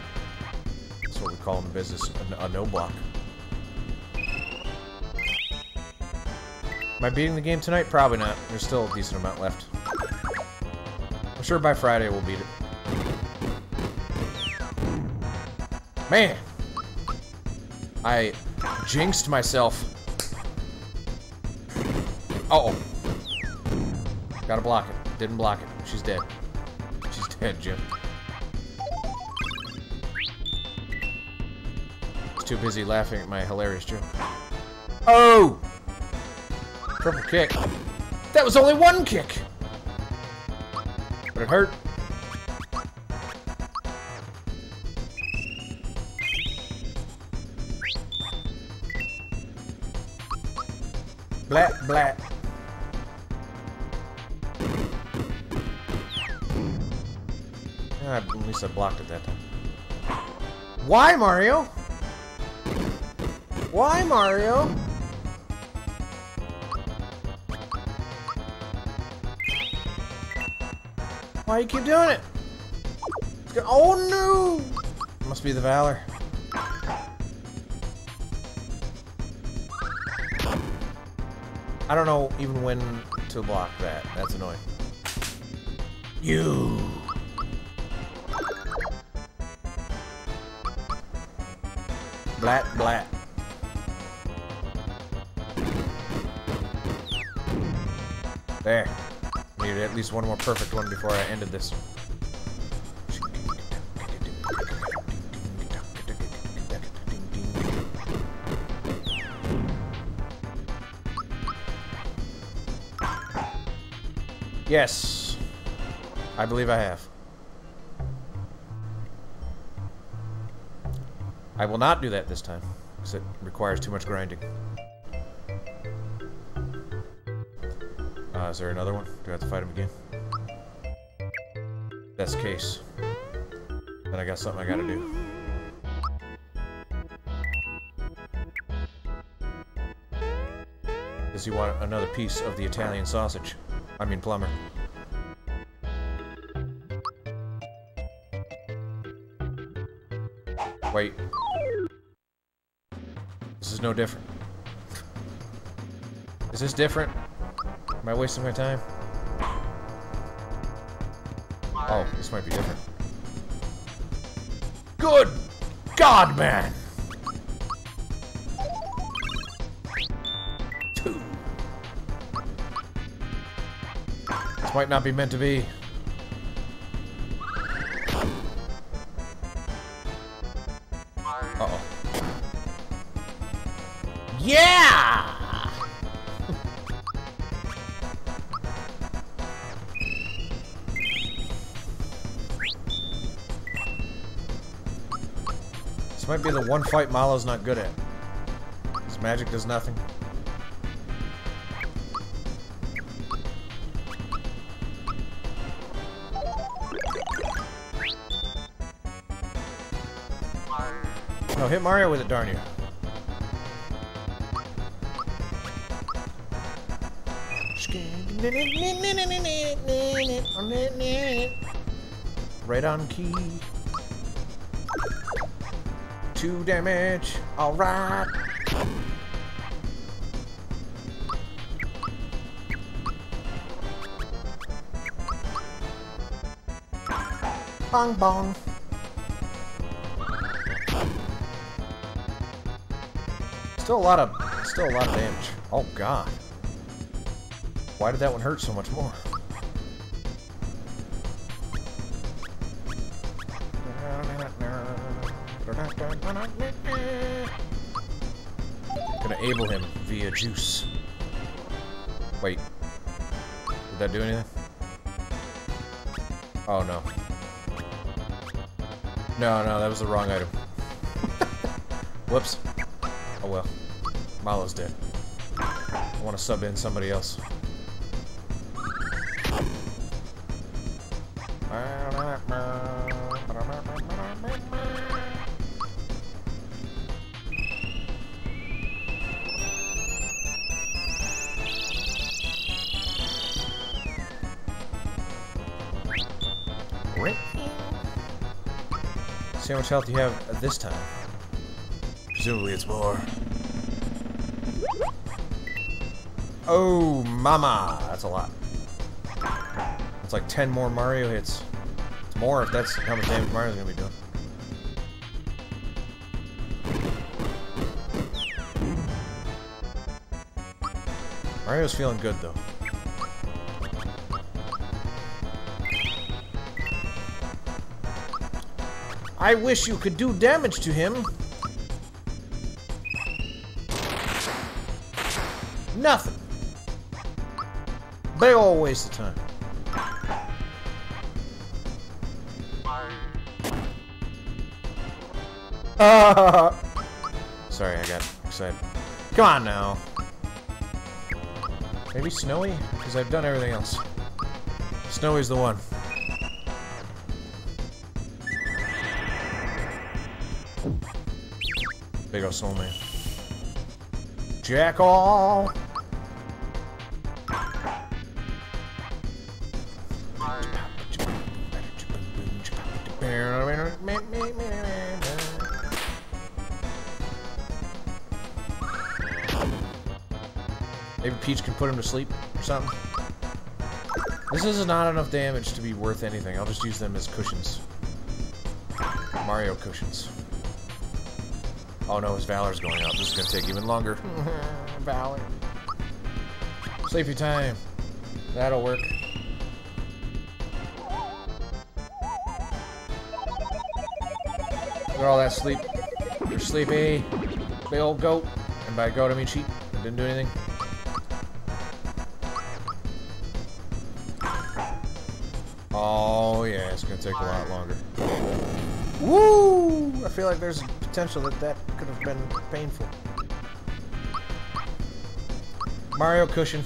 That's what we call in business a no block. Am I beating the game tonight? Probably not. There's still a decent amount left. Sure by Friday we'll beat it. Man! I jinxed myself. Uh oh Gotta block it. Didn't block it. She's dead. She's dead, Jim. He's too busy laughing at my hilarious joke. Oh! Triple kick. That was only one kick! Hurt. Blat, blat. Ah, at least I blocked it that time. Why, Mario? Why, Mario? Why you keep doing it? Oh no! Must be the Valor. I don't know even when to block that. That's annoying. You. Blat, blat. Least one more perfect one before I ended this. Yes. I believe I have. I will not do that this time, because it requires too much grinding. Uh, is there another one? Do I have to fight him again? Best case. Then I got something I gotta do. Does he want another piece of the Italian sausage? I mean plumber. Wait. This is no different. Is this different? Am I wasting my time? Oh, this might be different. Good God, man! Two. This might not be meant to be. Might be the one fight Mallow's not good at. His magic does nothing. No, hit Mario with it, darn you. Right on key. Two damage. Alright. Bong bong. Still a lot of still a lot of damage. Oh god. Why did that one hurt so much more? Via juice. Wait. Did that do anything? Oh no. No, no, that was the wrong item. Whoops. Oh well. Mallow's dead. I want to sub in somebody else. Much health you have this time. Presumably it's more. Oh, mama! That's a lot. It's like 10 more Mario hits. It's more if that's how much damage Mario's gonna be doing. Mario's feeling good, though. I wish you could do damage to him. Nothing. Big old waste of time. Uh, sorry, I got excited. Come on now. Maybe Snowy? Because I've done everything else. Snowy's the one. Big ol' soul man. Jack all. Maybe Peach can put him to sleep or something. This is not enough damage to be worth anything. I'll just use them as cushions. Mario cushions. Oh no, his Valor's going up. This is gonna take even longer. Valor. Save your time. That'll work. At all that sleep. You're sleepy. Big old goat. And by goat I mean sheep. It didn't do anything. Oh yeah, it's gonna take a lot longer. Woo! I feel like there's potential that that could have been painful. Mario cushion.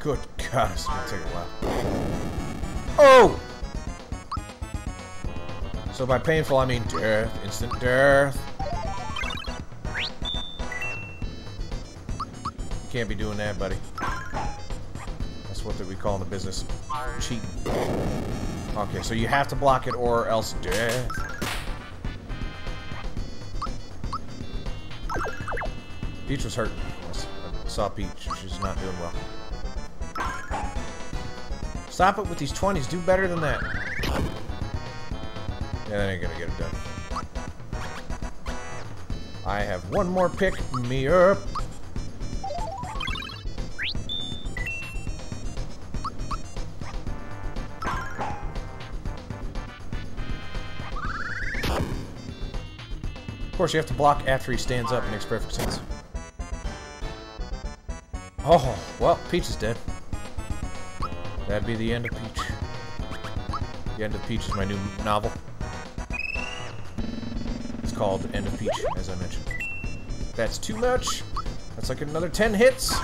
Good God, it's gonna take a while. Oh! So by painful, I mean death. Instant death. Can't be doing that, buddy. That's what we call in the business cheating. Okay, so you have to block it or else death. Peach was hurt. I saw Peach. She's not doing well. Stop it with these 20s. Do better than that. Yeah, that ain't gonna get it done. I have one more pick me up. Of course, you have to block after he stands up. Makes perfect sense. Oh, well, Peach is dead. That'd be the end of Peach. The End of Peach is my new novel. It's called End of Peach, as I mentioned. That's too much. That's like another 10 hits.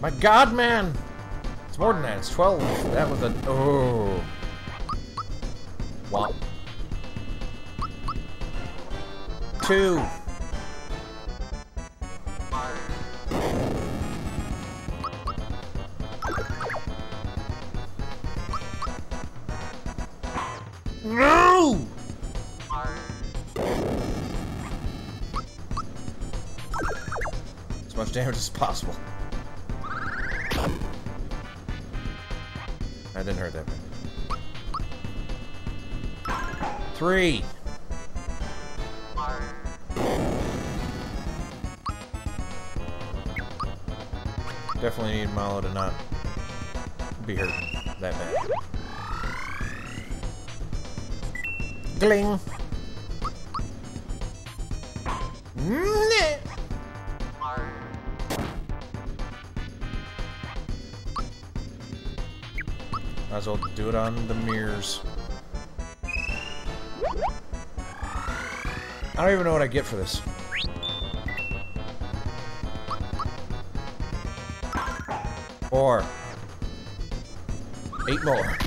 My god, man! It's more than that. It's 12. That was a... Oh. Wow. two. Damage as possible. That didn't hurt that bad. Three. Definitely need Mallow to not be hurt that bad. Gling. Do it on the mirrors. I don't even know what I get for this. Four. Eight more.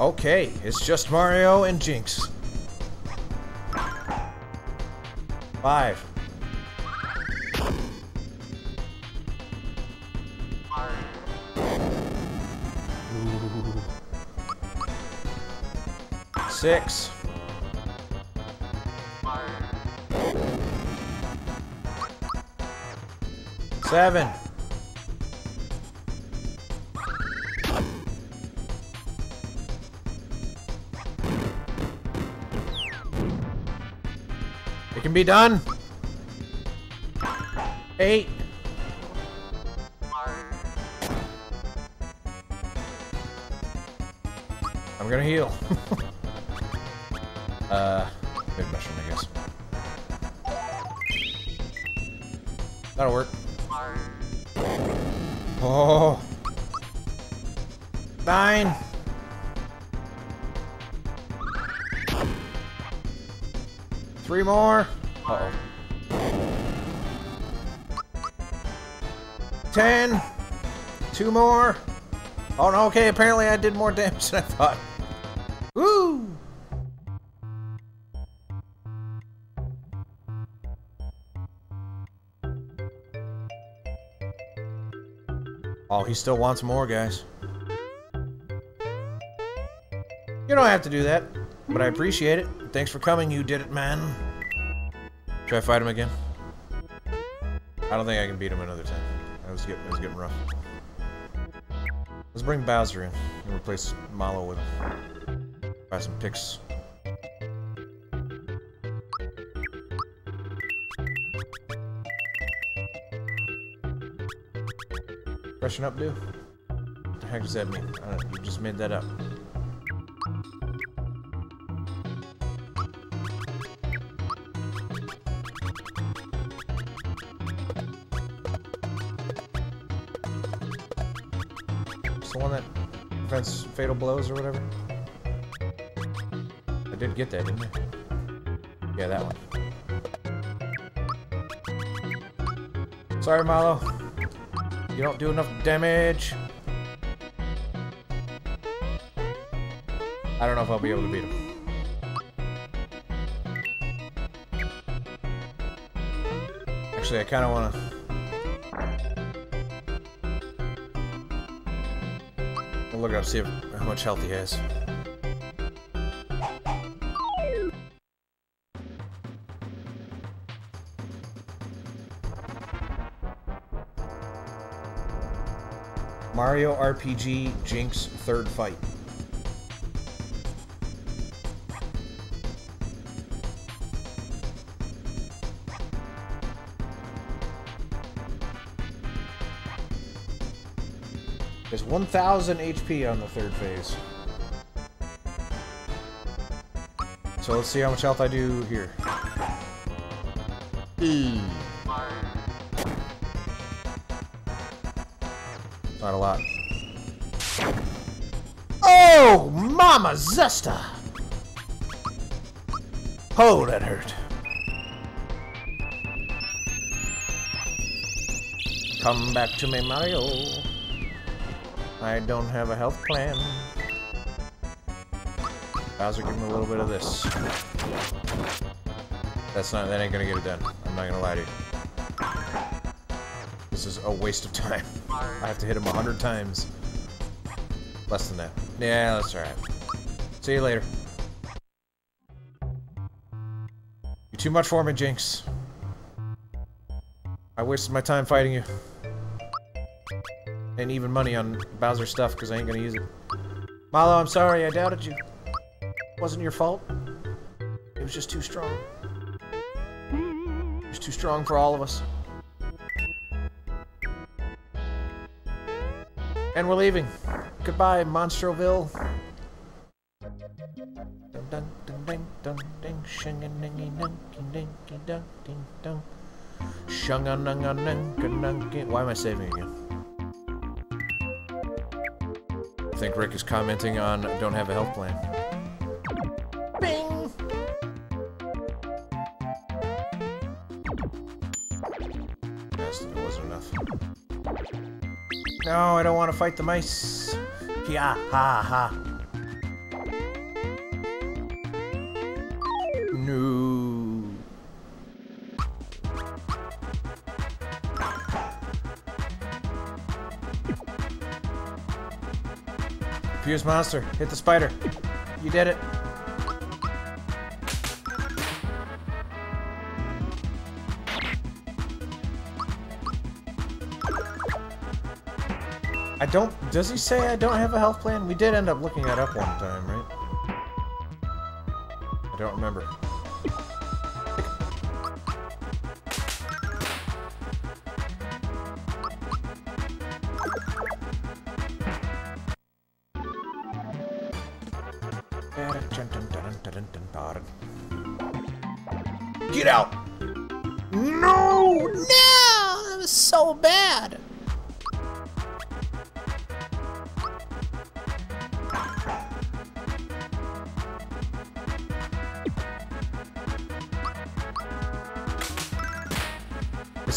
Okay, it's just Mario and Jinx. Five. Six. Seven. It can be done. Eight. I'm gonna heal. That'll work. Oh. Nine. Three more. Uh oh. Ten. Two more. Oh no, okay, apparently I did more damage than I thought. He still wants more, guys. You don't have to do that, but I appreciate it. Thanks for coming, you did it, man. I fight him again? I don't think I can beat him another time. I was getting, was getting rough. Let's bring Bowser in and replace Mallow with him. Buy some picks. Freshen up, dude? What the heck does that mean? I don't, you just made that up. It's the one that prevents fatal blows or whatever? I did get that, didn't I? Yeah, that one. Sorry, Mallow. You don't do enough damage. I don't know if I'll be able to beat him. Actually, I kind of want to... I'll look up, see if, how much health he has. Mario RPG Jinx third fight. There's 1,000 HP on the third phase. So let's see how much health I do here. E. Not a lot. Oh, Mama Zesta! Oh, that hurt. Come back to me, Mario. I don't have a health plan. Bowser, give me a little bit of this. That's not, that ain't gonna get it done. I'm not gonna lie to you. A waste of time. I have to hit him a hundred times. Less than that. Yeah, that's alright. See you later. You're too much for me, Jinx. I wasted my time fighting you. And even money on Bowser stuff, because I ain't gonna use it. Mallow, I'm sorry, I doubted you. It wasn't your fault. It was just too strong. It was too strong for all of us. We're leaving. Goodbye, Monstroville. Why am I saving again? I think Rick is commenting on don't have a health plan. No, oh, I don't want to fight the mice. Yeah, ha ha. No. Fuse monster, hit the spider. You did it. Don't... Does he say I don't have a health plan? We did end up looking that up one time, right? I don't remember.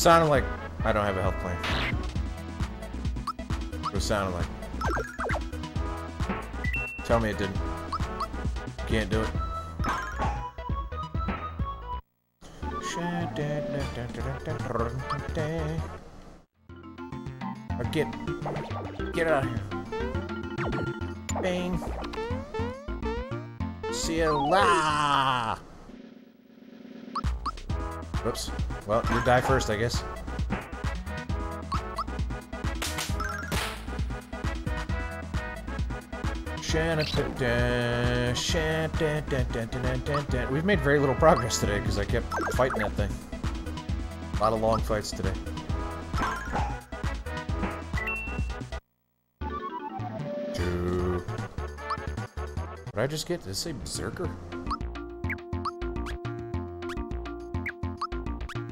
Sounded like I don't have a health plan. It sounded like. Tell me it didn't. Can't do it. Get, get out of here. Bang. See ya la. Whoops. Well, you die first, I guess. We've made very little progress today because I kept fighting that thing. A lot of long fights today. Did I just get? Did it say Berserker?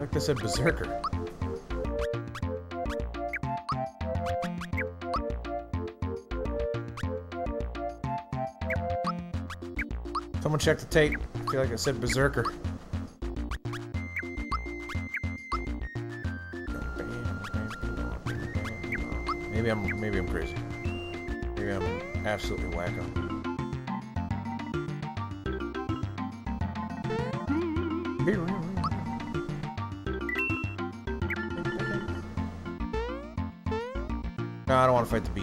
Like I said, Berserker. Someone check the tape. I feel like I said Berserker. Maybe I'm maybe I'm crazy. Maybe I'm absolutely wacko.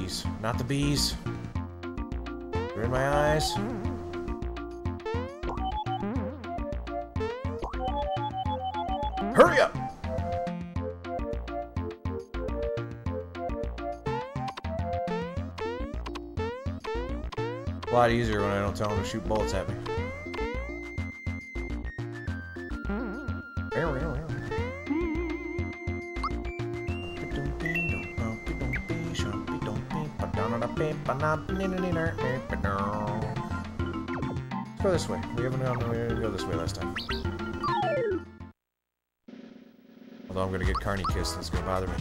Bees. Not the bees. They're in my eyes. Hurry up! A lot easier when I don't tell them to shoot bullets at me. This way. We haven't gone. We didn't go this way last time. Although I'm gonna get Carney kissed, it's gonna bother me.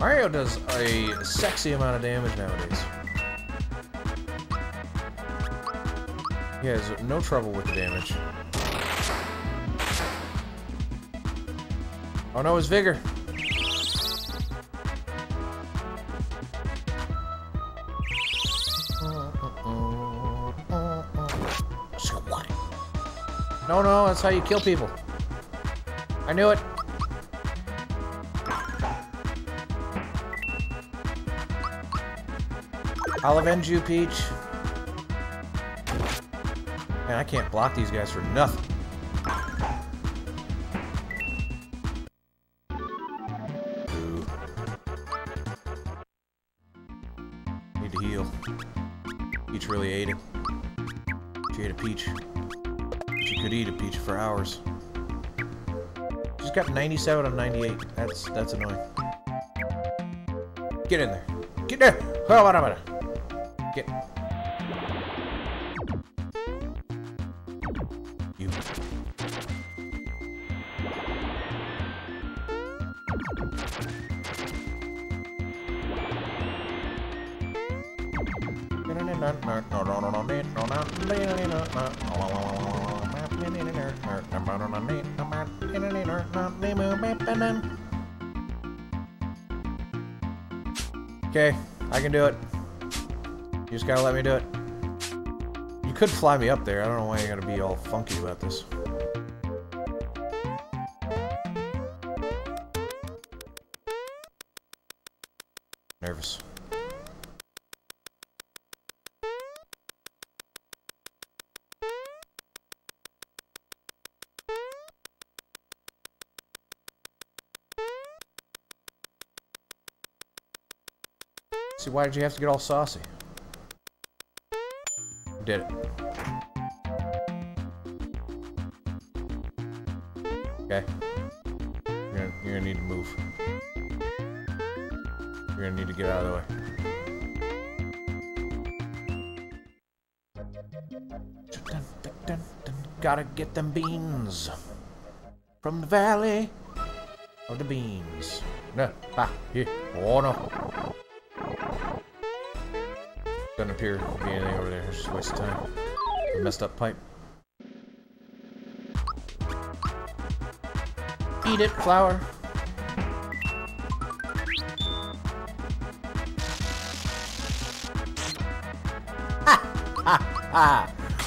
Mario does a sexy amount of damage nowadays. He has no trouble with the damage. Oh no, his vigor! No, no, that's how you kill people. I knew it. I'll avenge you, Peach. Man, I can't block these guys for nothing. 97 on 98. That's that's annoying. Get in there. Get there. Can do it. You just gotta let me do it. You could fly me up there. I don't know why you gotta be all funky about this. See, why did you have to get all saucy? Did it. Okay. You're gonna, you're gonna need to move. You're gonna need to get out of the way. Gotta get them beans from the valley of the beans. No, ah, here. Oh no. Doesn't appear to be anything over there. It's just a waste of time. A messed up pipe. Eat it, flower.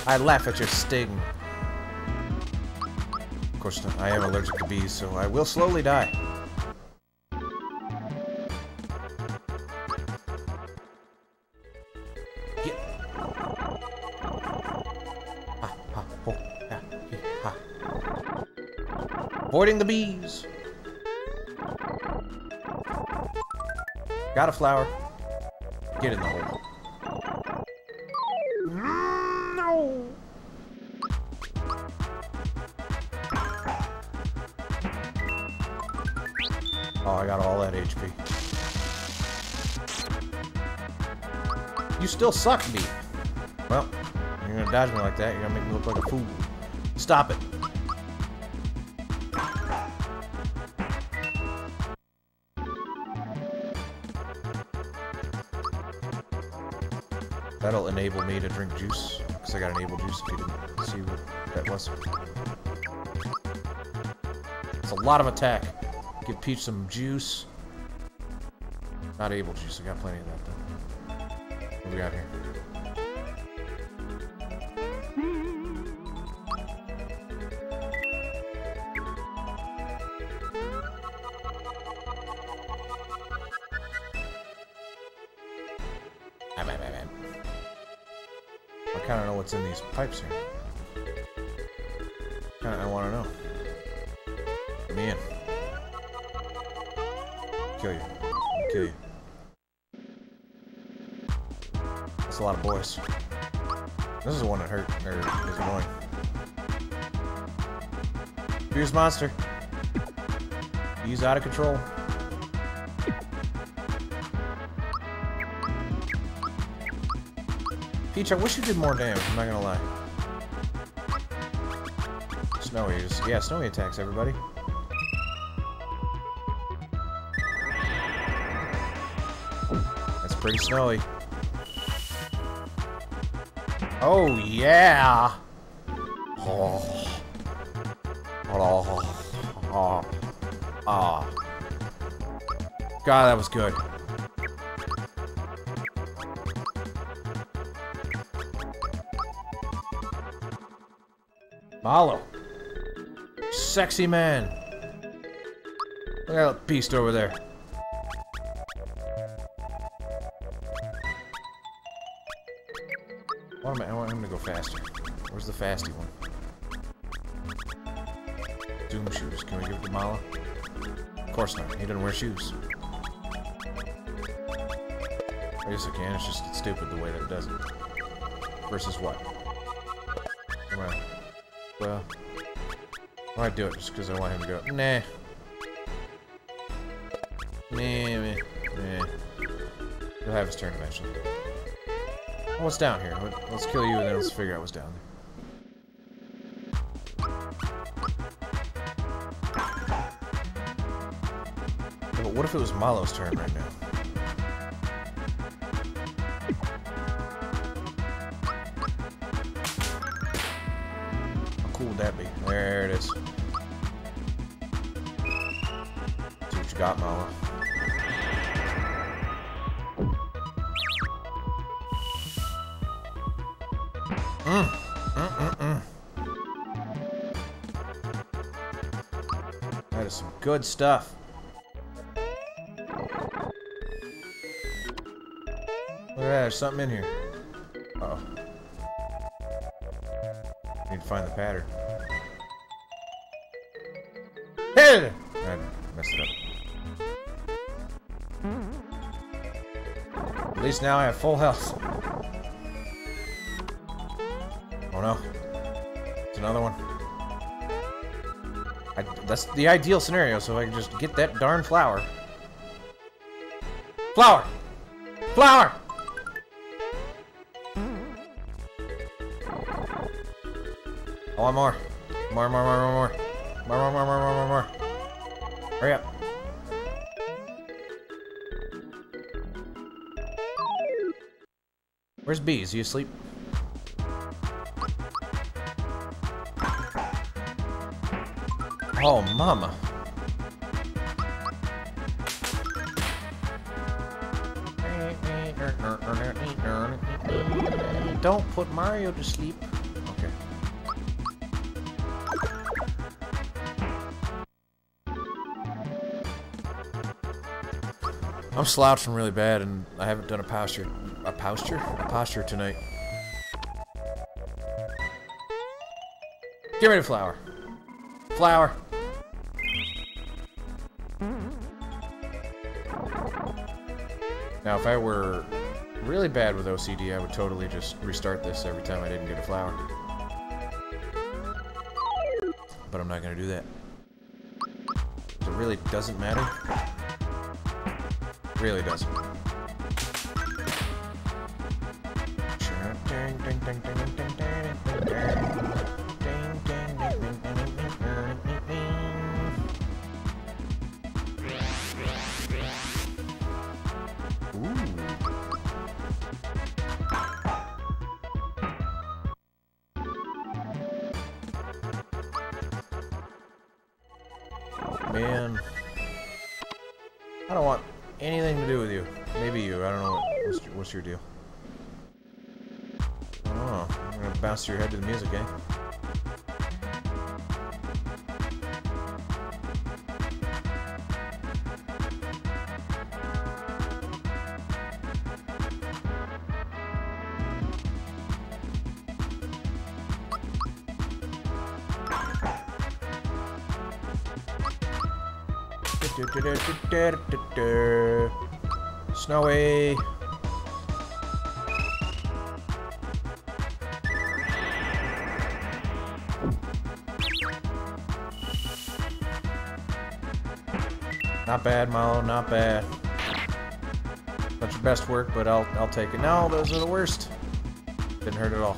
I laugh at your sting. Of course, I am allergic to bees, so I will slowly die. Avoiding the bees. Got a flower. Get in the hole. No. Oh, I got all that HP. You still suck, me. Well, you're gonna dodge me like that. You're gonna make me look like a fool. Stop it. Enable me to drink juice, because I got enable juice if you didn't see what that was. It's a lot of attack. Give Peach some juice. Not able juice, I got plenty of that though. What we got here? Here. Kinda, I want to know. In. Kill you. I'll kill you. That's a lot of boys. This is the one that hurt, or is annoying. Fierce monster. He's out of control. Peach, I wish you did more damage, I'm not gonna lie. Snowy yeah, Snowy attacks everybody. That's pretty snowy. Oh, yeah! Oh. Oh. Oh. Oh. God, that was good. Mallow. Sexy man. Look at that beast over there. Am I, I want him to go faster. Where's the fasty one? Zoom shoes. Can we give it to Mallow? Of course not. He doesn't wear shoes. I guess I can. It's just stupid the way that it does it. Versus what? Well, well, why do it just because I want him to go? Nah. Nah, nah, nah. He'll have his turn eventually. What's down here? Let- Let's kill you and then let's figure out what's down there. But what if it was Mallow's turn right now? Good stuff. Look at that, there's something in here. Uh oh Need to find the pattern. Hey! I messed it up. At least now I have full health. Oh no. That's the ideal scenario, so I can just get that darn flower. Flower! Flower! I want more. More, more, more, more, more. More, more, more, more, more, more, more. Hurry up. Where's bees? He asleep? Oh, mama. Don't put Mario to sleep. Okay. I'm slouching really bad, and I haven't done a posture, a posture, a posture tonight. Give me the flower. Flower. Now, if I were really bad with OCD, I would totally just restart this every time I didn't get a flower. But I'm not going to do that. It really doesn't matter. Really doesn't. I'm your head to the music, eh? Snowy. Not bad, Mallow. Not bad. Not your best work, but I'll I'll take it. No, those are the worst. Didn't hurt at all.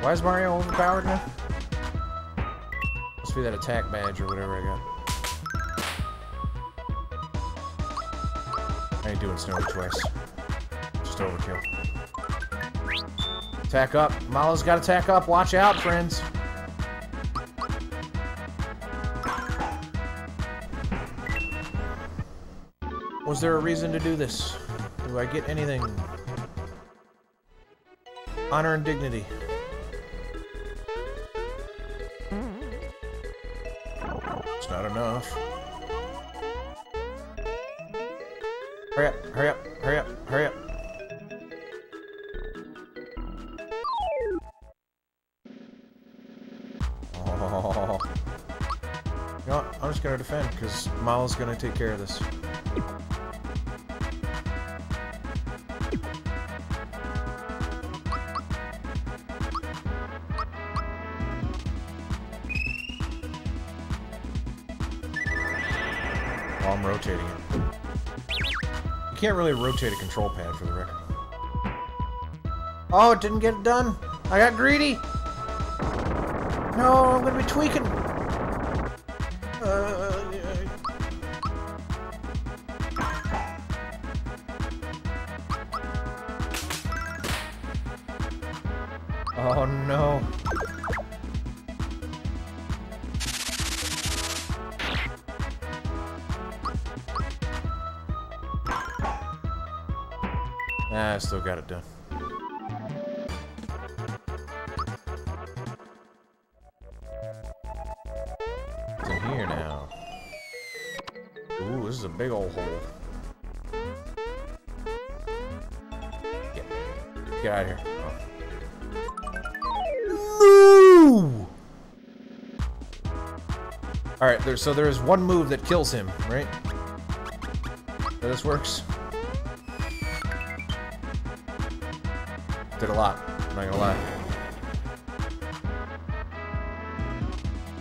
Why is Mario overpowered now? Must be that attack badge or whatever I got. I ain't doing Snowy twice. Just overkill. Attack up. Mallow's got to attack up. Watch out, friends. there a reason to do this? Do I get anything? Honor and dignity. It's not enough. Hurry up, hurry up, hurry up, hurry up. Oh. You know what? I'm just gonna defend, because Milo's gonna take care of this. Rotating it. You can't really rotate a control pad for the record. Oh, it didn't get it done. I got greedy. No, I'm gonna be tweaking. Got it done. It's in here now. Ooh, this is a big old hole. Get, get out of here. Oh. Move! Alright, there, so there's one move that kills him, right? So this works. A lot, I'm not gonna lie.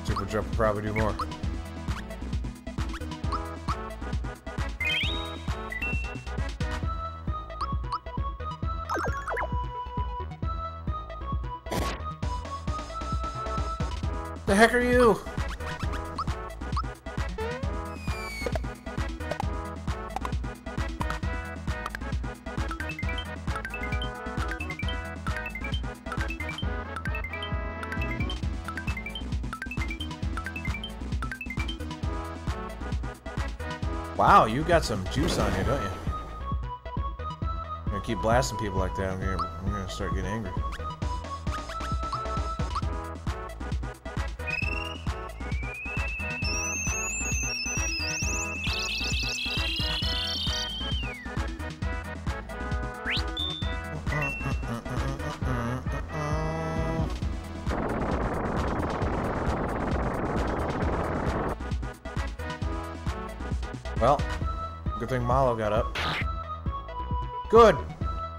Super jump will probably do more. The heck are you? Got some juice on you, don't you? You're gonna keep blasting people like that, I'm gonna, I'm gonna start getting angry.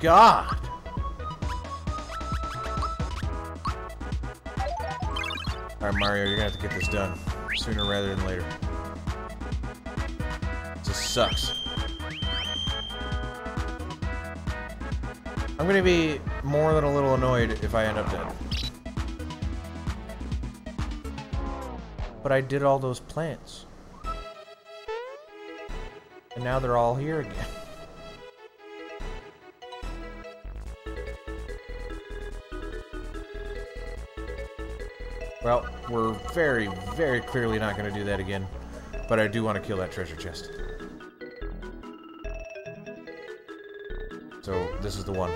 God! Alright, Mario, you're gonna have to get this done. Sooner rather than later. This sucks. I'm gonna be more than a little annoyed if I end up dead. But I did all those plants. And now they're all here again. We're very, very clearly not going to do that again. But I do want to kill that treasure chest. So, this is the one.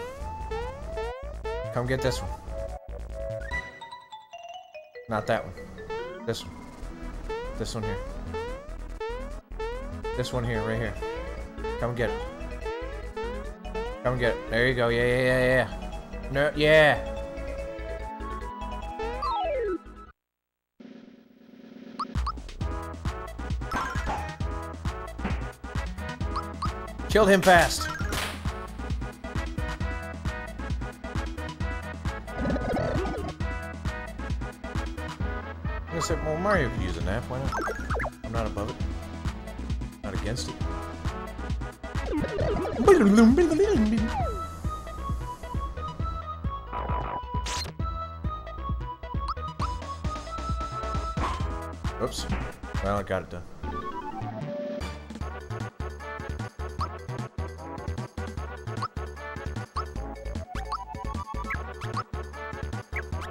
Come get this one. Not that one. This one. This one here. This one here, right here. Come get it. Come get it. There you go. Yeah, yeah, yeah, yeah. No, yeah. Killed him fast. I said, well, Mario could use a nap. Why not? I'm not above it. Not against it. Oops. Well, I got it done.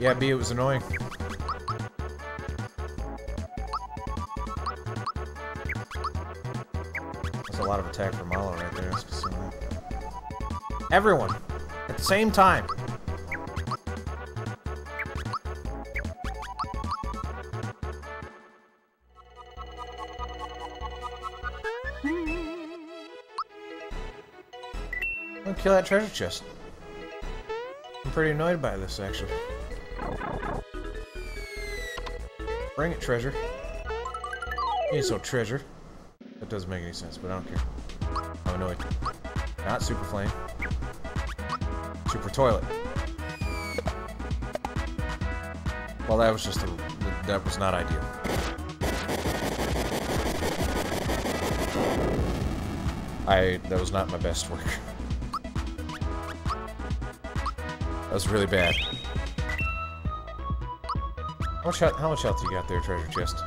Yeah, B, it was annoying. That's a lot of attack from Mallow right there. Everyone! At the same time! kill that treasure chest. I'm pretty annoyed by this, actually. Bring it, treasure. Ain't so treasure. That doesn't make any sense, but I don't care. I'm annoyed. Not super flame. Super toilet. Well, that was just a... That was not ideal. I... That was not my best work. That was really bad. How much, how much health you got there, treasure chest?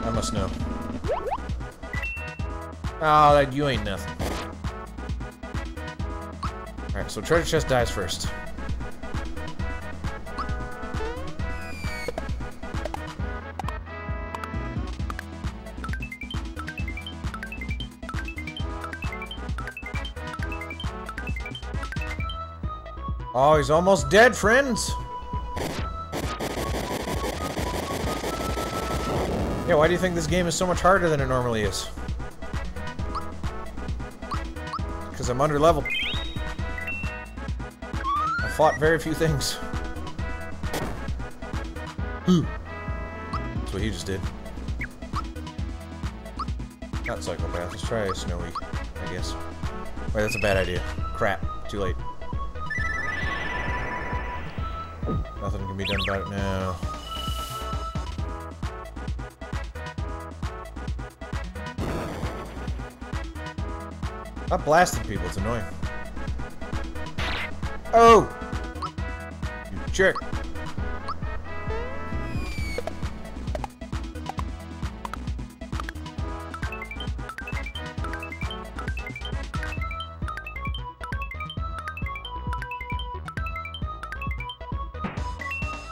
I must know. Oh, that you ain't nothing. Alright, so treasure chest dies first. Oh, he's almost dead, friends! Yeah, why do you think this game is so much harder than it normally is? Because I'm under level. I fought very few things. That's what he just did. Not psychopath. Let's try Snowy, I guess. Wait, that's a bad idea. Crap. Too late. Nothing can be done about it now. Stop blasting people, it's annoying. Oh! You jerk.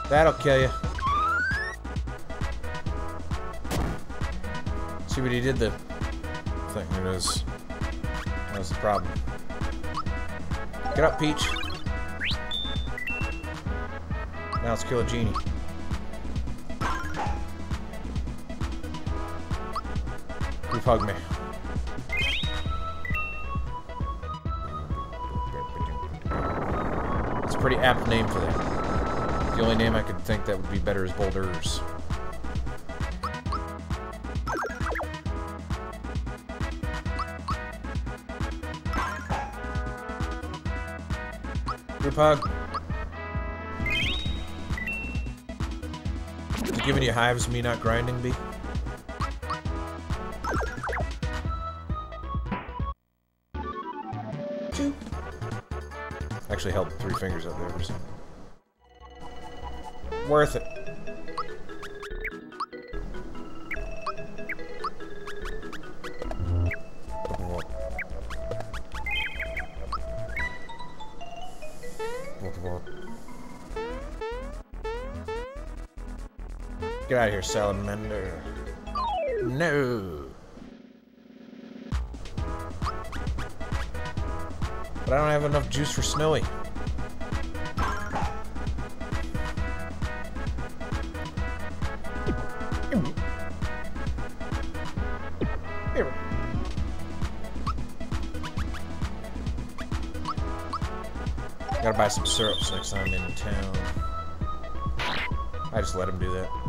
That'll kill you. See what he did the problem. Get up, Peach. Now let's kill a genie. Group hug me. It's a pretty apt name for that. The only name I could think that would be better is Boulders. Is giving you hives me not grinding, B? Actually held three fingers up there. So. Worth it. Here, salamander. No. But I don't have enough juice for Snowy. Gotta buy some syrups next time I'm in town. I just let him do that.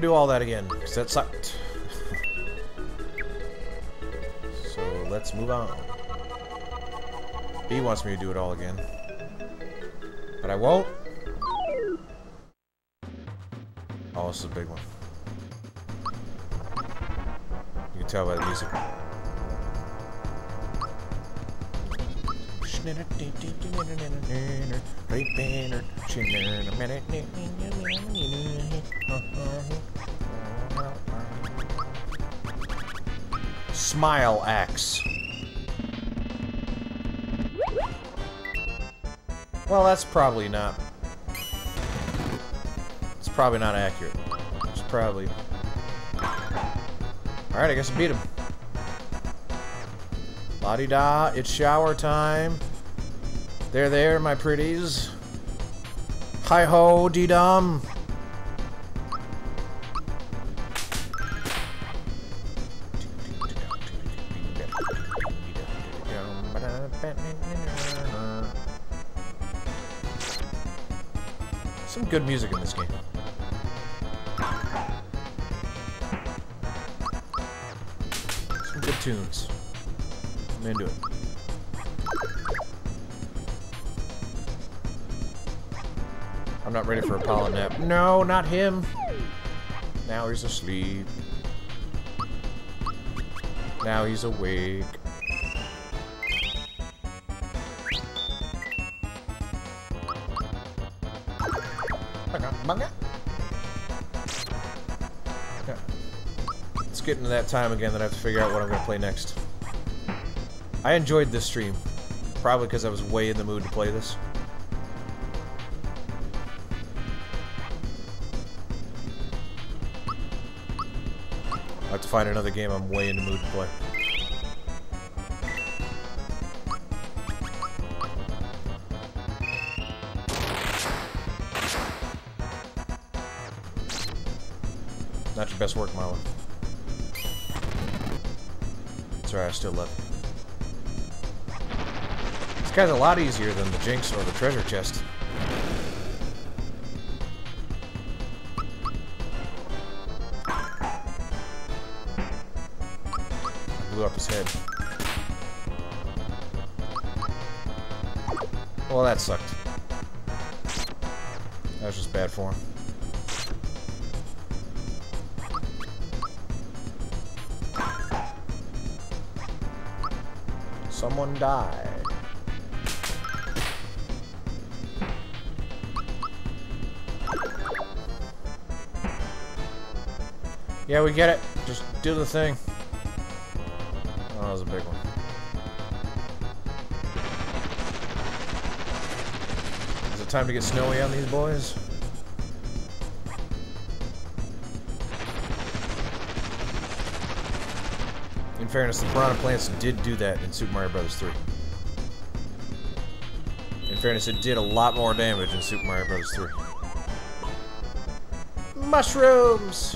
Gonna do all that again, because that sucked. so let's move on. B wants me to do it all again. But I won't. Probably not... It's probably not accurate. It's probably... Alright, I guess I beat him. La-di-da, it's shower time. There, there, my pretties. Hi-ho, dee-dum. I'm not ready for a pollen nap. No, not him. Now he's asleep. Now he's awake. It's getting to that time again that I have to figure out what I'm going to play next. I enjoyed this stream. Probably because I was way in the mood to play this. Have to find another game I'm way in the mood to play. Not your best work, Marlon. Sorry, I still love you. This guy's a lot easier than the Jinx or the treasure chest. Died. Yeah, we get it. Just do the thing. Oh, that was a big one. Is it time to get snowy on these boys? Fairness, the piranha plants did do that in Super Mario Bros. 3. In fairness, it did a lot more damage in Super Mario Bros. 3. Mushrooms!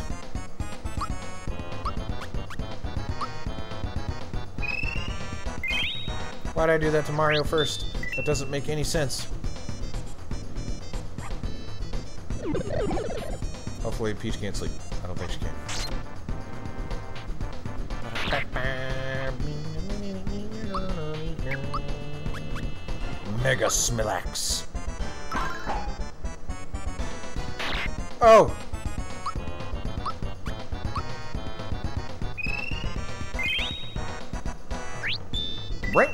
Why'd I do that to Mario first? That doesn't make any sense. Hopefully Peach can't sleep. I don't think she can. Smilax. Oh! Right.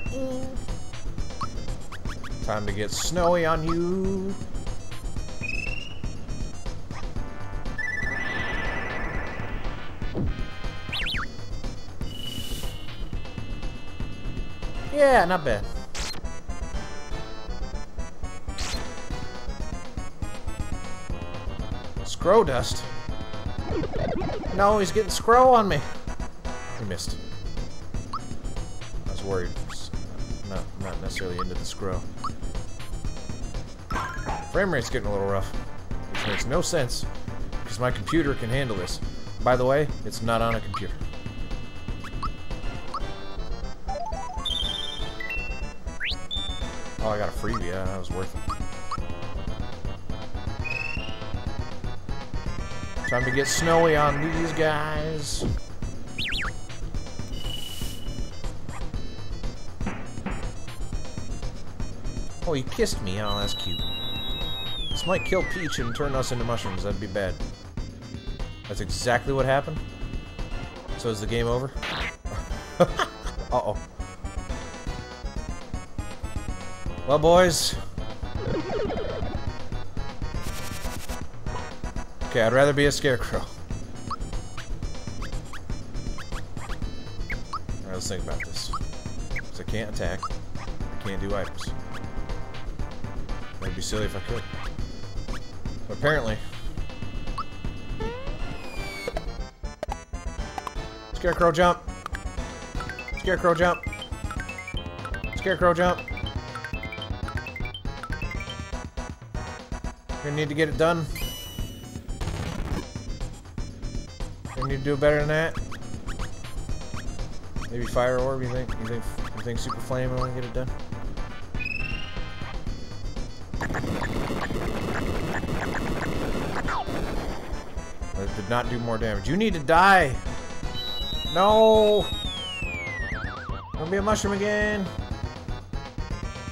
Time to get snowy on you. Yeah, not bad. Scrow dust. No, he's getting scrow on me. He missed. I was worried. Not, not necessarily into the scrow. Frame rate's getting a little rough, which makes no sense, because my computer can handle this. By the way, it's not on a computer. Oh, I got a freebie. Yeah, that was worth it. Time to get snowy on these guys. Oh, he kissed me. Oh, that's cute. This might kill Peach and turn us into mushrooms. That'd be bad. That's exactly what happened? So is the game over? Uh-oh. Well, boys. Okay, I'd rather be a scarecrow. Alright, let's think about this. Because I can't attack. I can't do items. That'd be silly if I could. But apparently... Scarecrow jump! Scarecrow jump! Scarecrow jump! Gonna need to get it done. Need to do better than that. Maybe fire orb. You think? You think? You think super flame will get it done? But it did not do more damage. You need to die. No. Gonna be a mushroom again.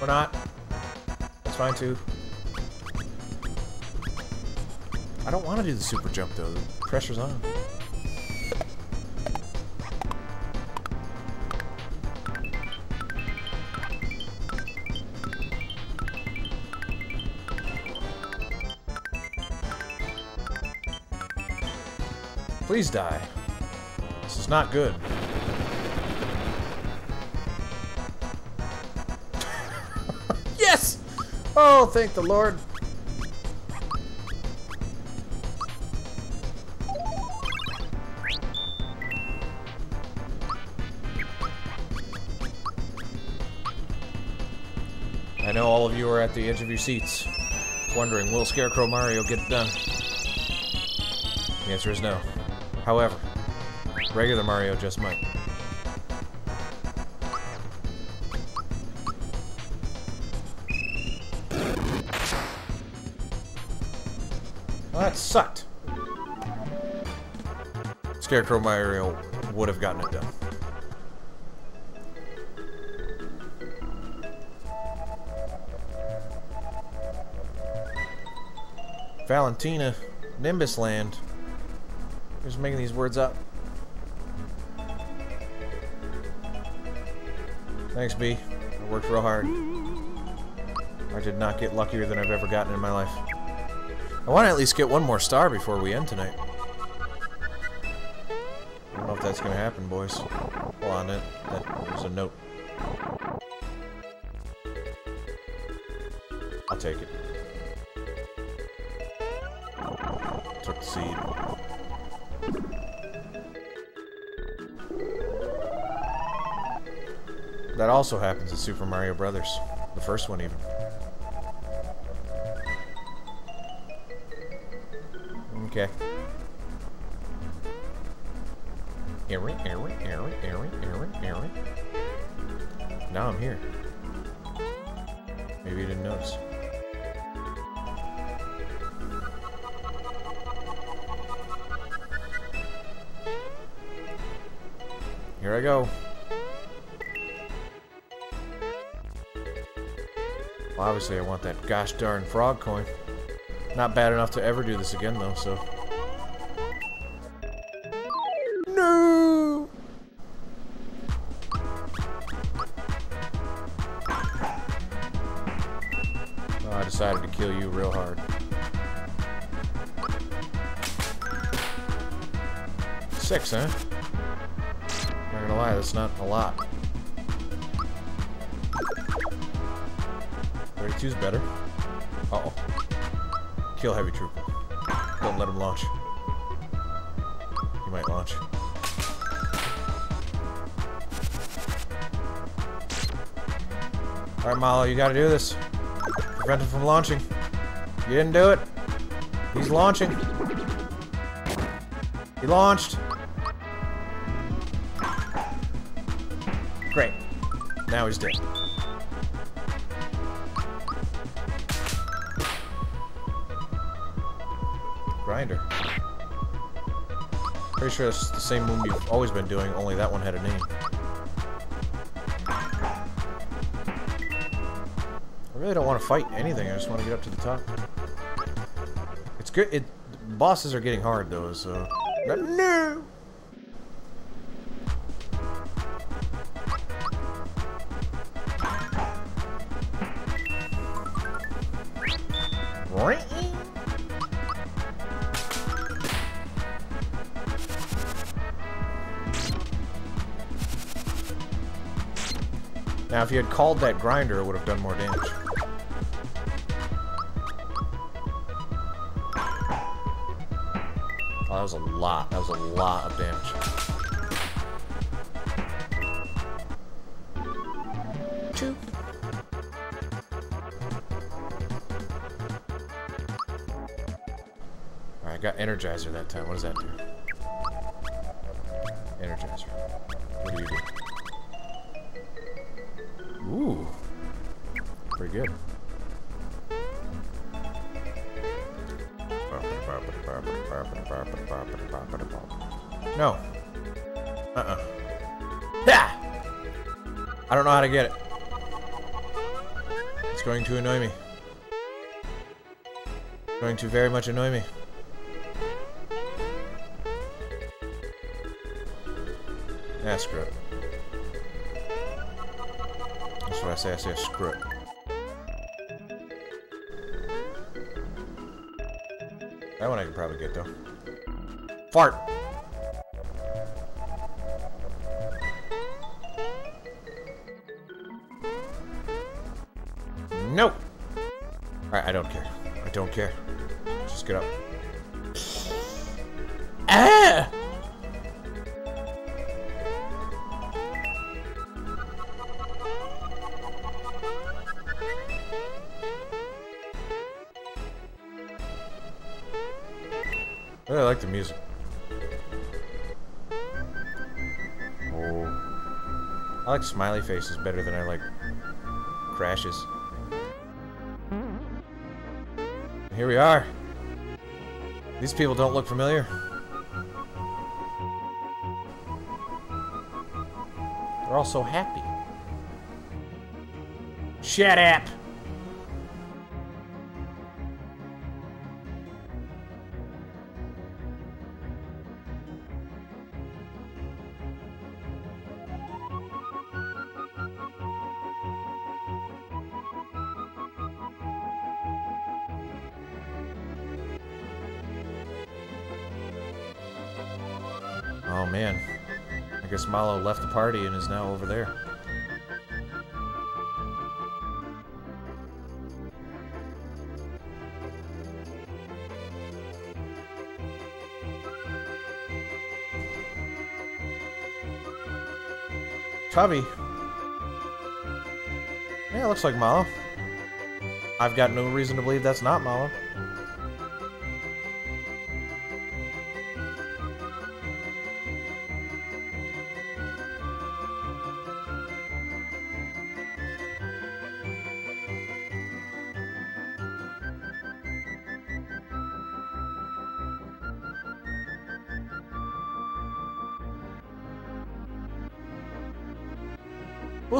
Or not. That's fine too. I don't want to do the super jump though. The pressure's on. Please die. This is not good. yes! Oh, thank the Lord. I know all of you are at the edge of your seats, wondering, will Scarecrow Mario get it done? The answer is no. However, regular Mario just might. Well, that sucked. Scarecrow Mario would have gotten it done. Valentina, Nimbus Just making these words up. Thanks, B. I worked real hard. I did not get luckier than I've ever gotten in my life. I want to at least get one more star before we end tonight. I don't know if that's going to happen, boys. Hold on, that, that, there's a note. I'll take it. That also happens in Super Mario Brothers. The first one, even. Gosh darn frog coin. Not bad enough to ever do this again, though, so... No! Oh, I decided to kill you real hard. Six, huh? Launch. He might launch. Alright, Mallow, you gotta do this. Prevent him from launching. You didn't do it. He's launching. He launched. It's the same move you've always been doing, only that one had a name. I really don't want to fight anything, I just want to get up to the top. It's good, it, bosses are getting hard though, so... No! Called that grinder, it would have done more damage. Oh, that was a lot. That was a lot of damage. Two. Alright, I got Energizer that time. What does that do? Very much annoy me. Yeah, screw it. That's what I say. I say screw it. That one I can probably get though. Fart! Nope! Alright, I don't care. I don't care. Up. Ah! I like the music. Oh. I like smiley faces better than I like crashes. Here we are. These people don't look familiar. They're all so happy. Shut up! Party and is now over there. Tubby. Yeah, looks like Mallow. I've got no reason to believe that's not Mallow.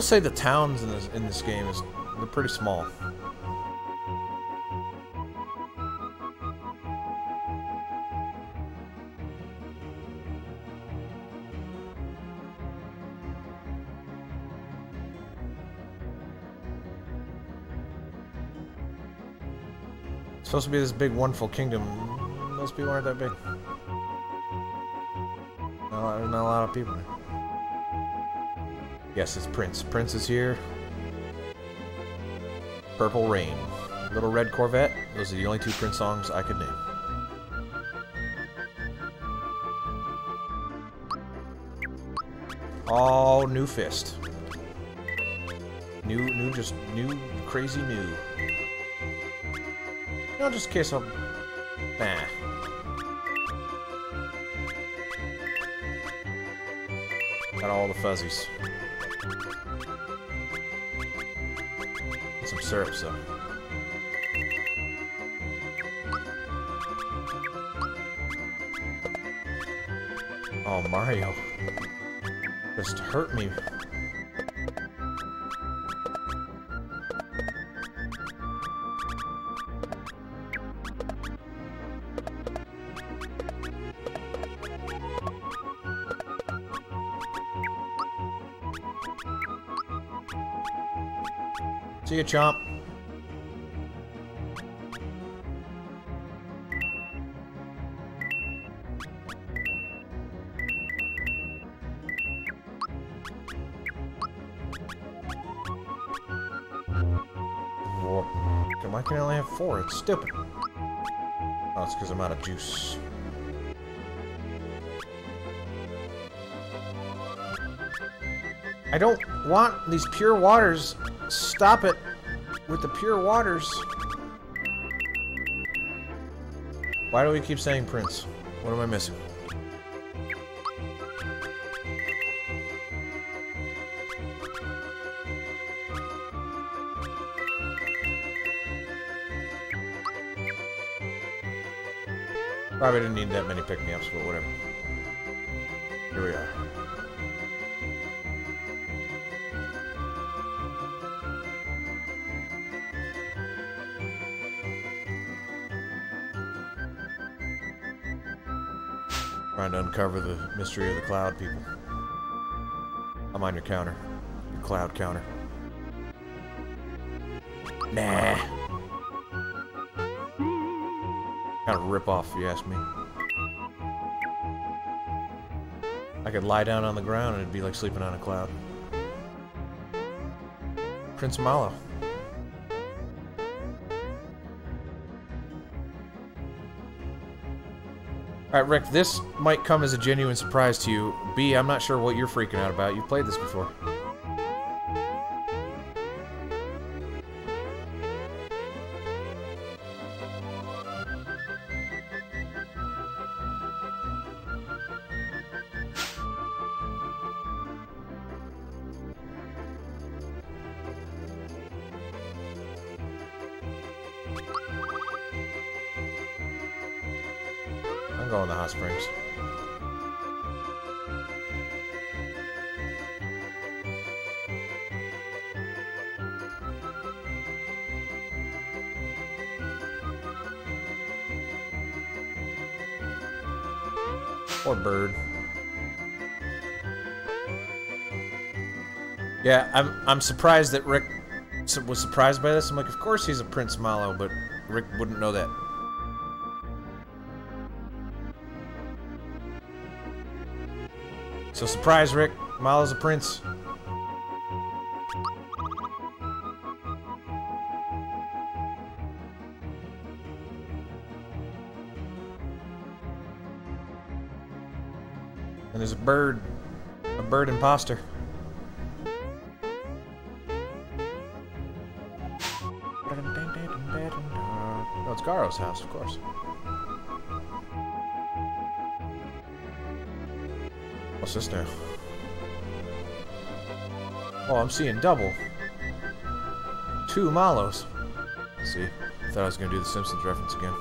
Say the towns in this in this game is they're pretty small. It's supposed to be this big, wonderful kingdom. Most people aren't that big. Not, not a lot of people. Yes, it's Prince. Prince is here. Purple Rain. Little Red Corvette. Those are the only two Prince songs I could name. All new fist. New, new, just new, crazy new. No, just in case I'm... Nah. Got all the fuzzies. Syrup, so. Oh, Mario. Just hurt me. you, Chomp. Why can I only have four? It's stupid. Oh, it's because I'm out of juice. I don't want these pure waters. Stop it with the pure waters. Why do we keep saying Prince? What am I missing? Probably didn't need that many pick-me-ups, but whatever. Here we are. Uncover the mystery of the cloud people. I'm on your counter. Your cloud counter. Nah. Kind of rip off, if you ask me. I could lie down on the ground and it'd be like sleeping on a cloud. Prince Mallow. Alright, Rick, this might come as a genuine surprise to you. B, I'm not sure what you're freaking out about. You've played this before. I'm going to Hot Springs. Or bird. Yeah, I'm I'm surprised that Rick was surprised by this. I'm like, of course he's a Prince Mallow, but Rick wouldn't know that. So surprise, Rick. Mallow's a prince. And there's a bird. A bird imposter. No, oh, it's Garro's house, of course. What's this now? Oh, I'm seeing double. Two Mallows. See, thought I was gonna do the Simpsons reference again.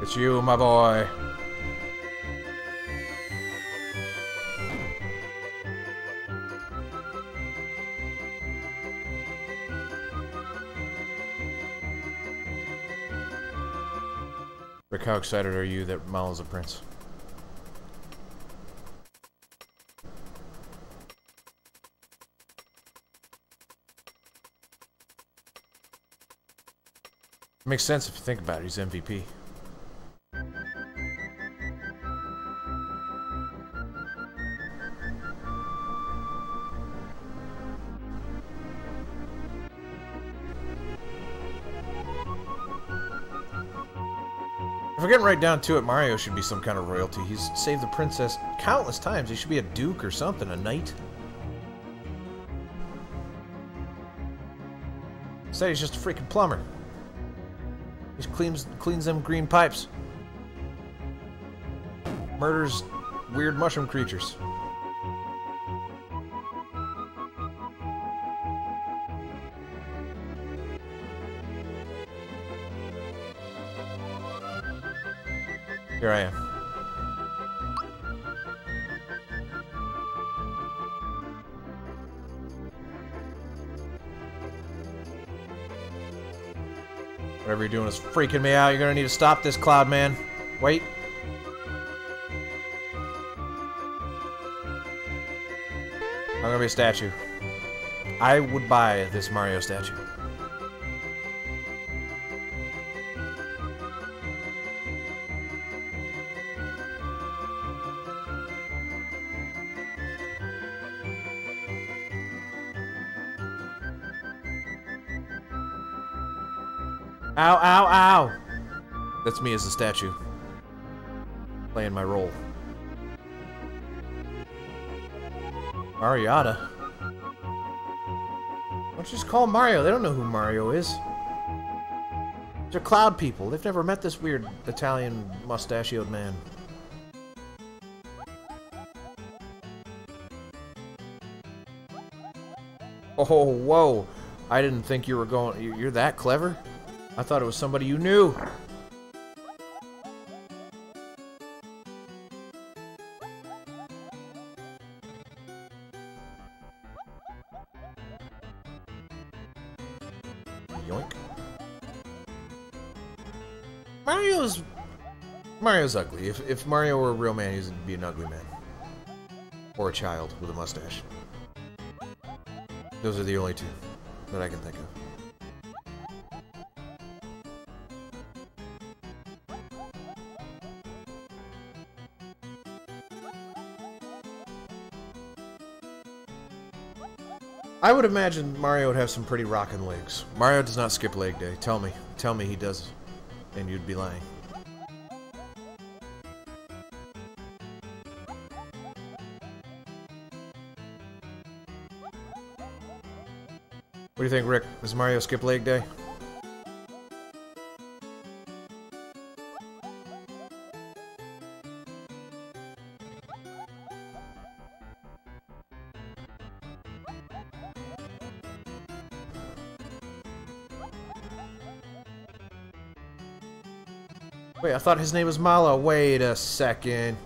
It's you, my boy. How excited are you that Mallow's a prince? Makes sense if you think about it. He's MVP. Getting right down to it, Mario should be some kind of royalty. He's saved the princess countless times. He should be a duke or something, a knight. Instead, he's just a freaking plumber. He cleans cleans them green pipes. Murders weird mushroom creatures. Here I am. Whatever you're doing is freaking me out. You're gonna need to stop this, Cloud Man. Wait. I'm gonna be a statue. I would buy this Mario statue. Me as a statue. Playing my role. Mariata. Why don't you just call Mario? They don't know who Mario is. They're cloud people. They've never met this weird Italian mustachioed man. Oh, whoa. I didn't think you were going... You're that clever? I thought it was somebody you knew. Ugly. If, if Mario were a real man, he'd be an ugly man. Or a child with a mustache. Those are the only two that I can think of. I would imagine Mario would have some pretty rocking legs. Mario does not skip leg day. Tell me. Tell me he does. And you'd be lying. Do you think, Rick? Does Mario skip leg day? Wait, I thought his name was Malo. Wait a second.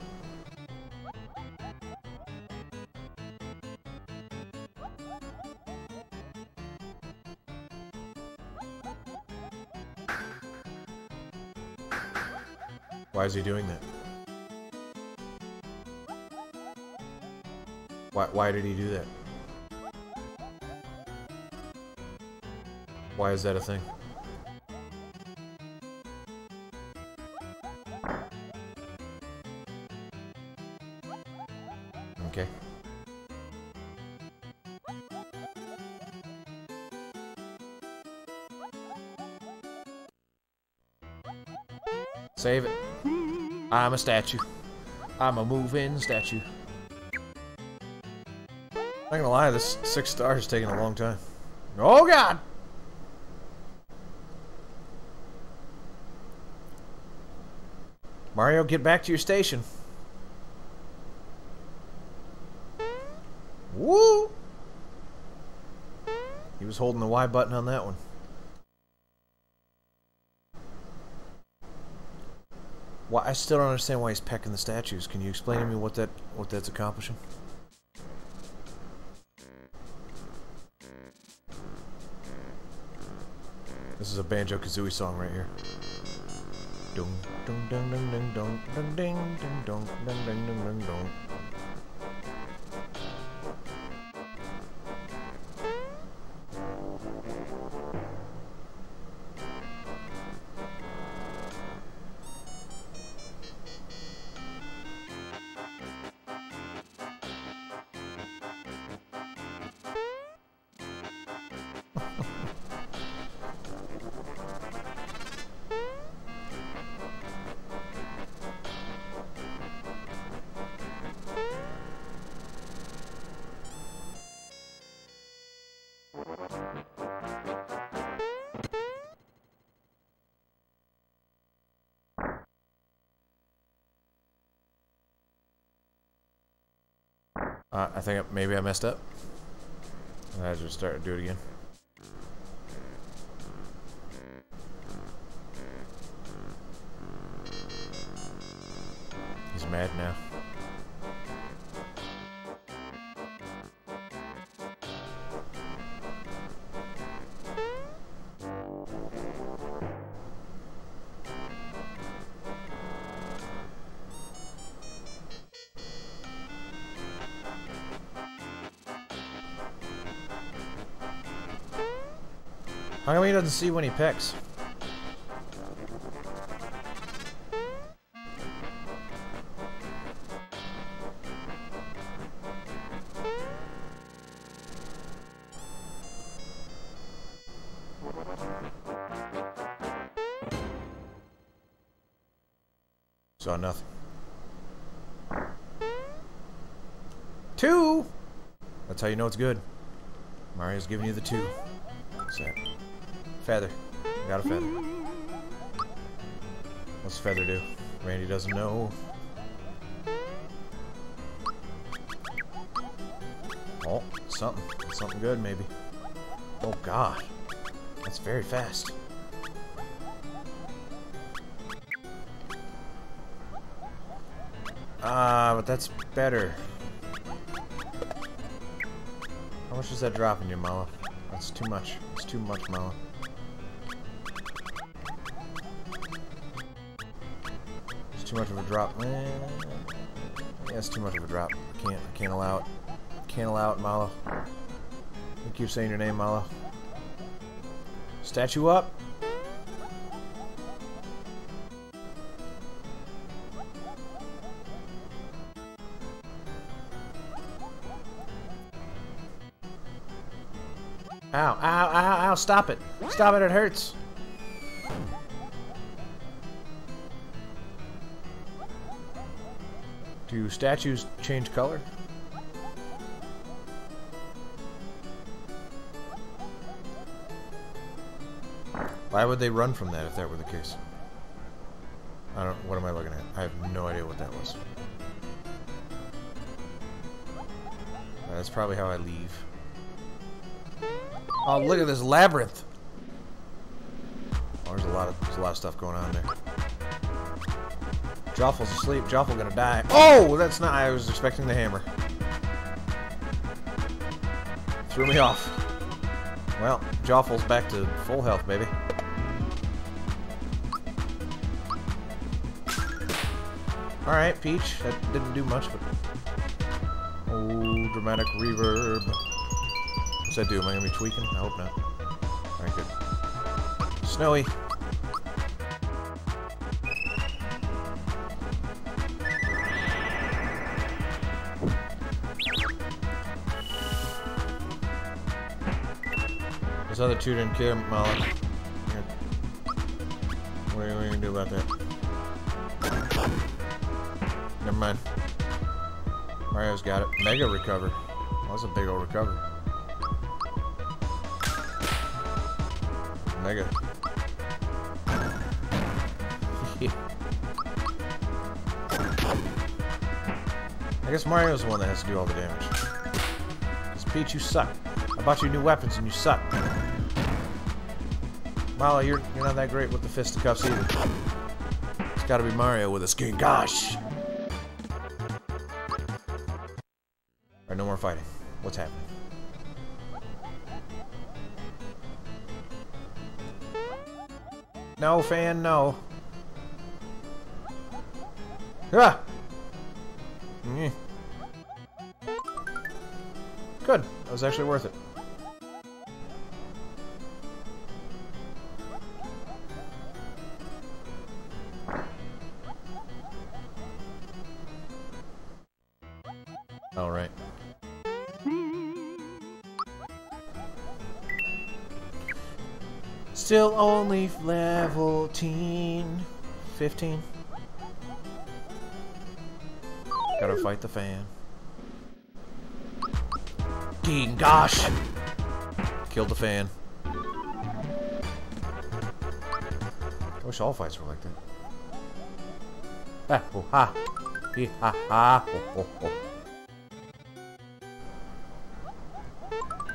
Why is he doing that? Why, why did he do that? Why is that a thing? I'm a statue. I'm a moving statue. Not gonna lie, this six stars is taking a long time. Oh god! Mario, get back to your station. Woo! He was holding the Y button on that one. Why I still don't understand why he's pecking the statues. Can you explain to me what that what that's accomplishing? This is a Banjo Kazooie song right here. Dum dum dum dum dum dum dum ding dum dum dum dum dum dum dum. Messed up. I just start to do it again. and see when he picks. Saw nothing. Two! That's how you know it's good. Mario's giving you the two. Set. Feather. Got a feather. What's feather do? Randy doesn't know. Oh, something. Something good, maybe. Oh, God. That's very fast. Ah, but that's better. How much is that drop in you, Mala? That's too much. It's too much, Mala. Too much of a drop. Eh, it's too much of a drop. I can't. I can't allow it. Can't allow it, Mala. You keep saying your name, Mala. Statue up. Ow, ow, ow, ow, stop it. Stop it, it hurts. Do statues change color? Why would they run from that if that were the case? I don't. What am I looking at? I have no idea what that was. That's probably how I leave. Oh, look at this labyrinth. Oh, there's a lot of there's a lot of stuff going on there. Joffle's asleep. Joffle gonna die. Oh, that's not. I was expecting the hammer. Threw me off. Well, Joffle's back to full health, baby. Alright, Peach. That didn't do much, but... Oh, dramatic reverb. What's that do? Am I gonna be tweaking? I hope not. Alright, good. Snowy. Those other two didn't care, Molly. What are you gonna do about that? Never mind. Mario's got it. Mega recover. That was a big old recovery. Mega. I guess Mario's the one that has to do all the damage. Because Peach, you suck. I bought you new weapons and you suck. Mala, you're, you're not that great with the fisticuffs either. It's gotta be Mario with a skin. Gosh! Alright, no more fighting. What's happening? No, fan, no. Ah! Mm. Good. That was actually worth it. Level teen, 15. Gotta fight the fan. King, gosh! Killed the fan. I wish all fights were like that. Ah, oh, ha. Hee, ha, ha, ho, ho, ho.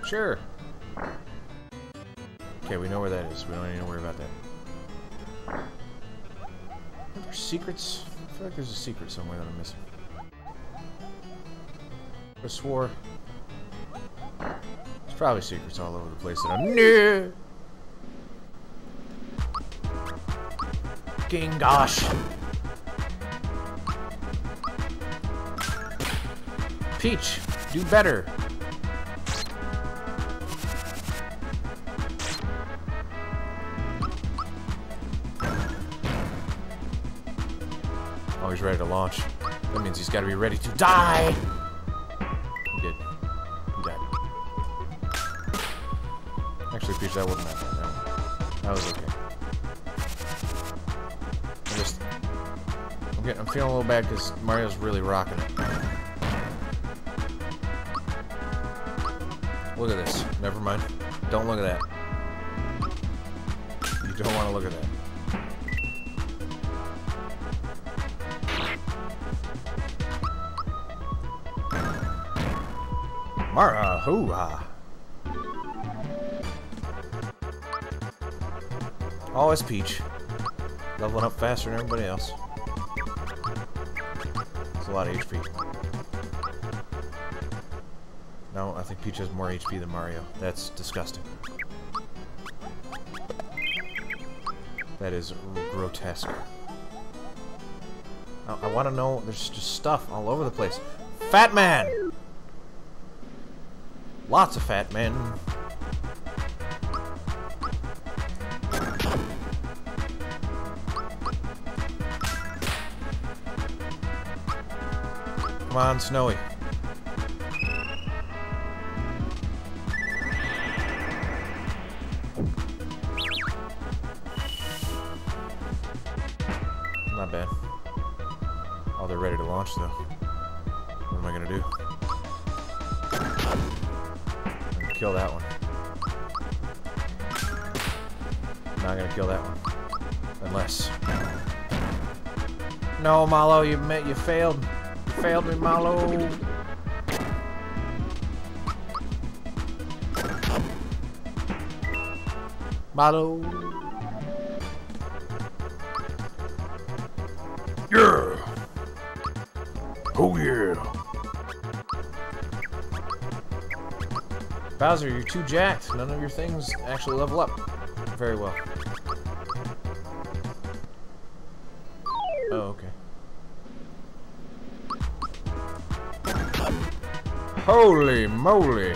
Sure. Okay, we know where that is. We don't need to worry about that. Are there secrets? I feel like there's a secret somewhere that I'm missing. I swore. There's probably secrets all over the place that I'm near. King gosh. Peach, do better. Launch. That means he's got to be ready to die. He did. He. Actually, Peach, that wasn't that bad. That, that was okay. I just I'm getting, I'm feeling a little bad because Mario's really rocking it. Look at this. Never mind. Don't look at that. You don't want to look at that. Mara, uh, hoo-ha. Uh? Oh, it's Peach. Leveling up faster than everybody else. It's a lot of HP. No, I think Peach has more HP than Mario. That's disgusting. That is grotesque. I, I want to know, there's just stuff all over the place. Fat Man! Lots of fat men. Come on, Snowy. Malo, you met, you failed. You failed me, Malo. Malo. Yeah. Oh yeah. Bowser, you're too jacked. None of your things actually level up very well. Holy moly!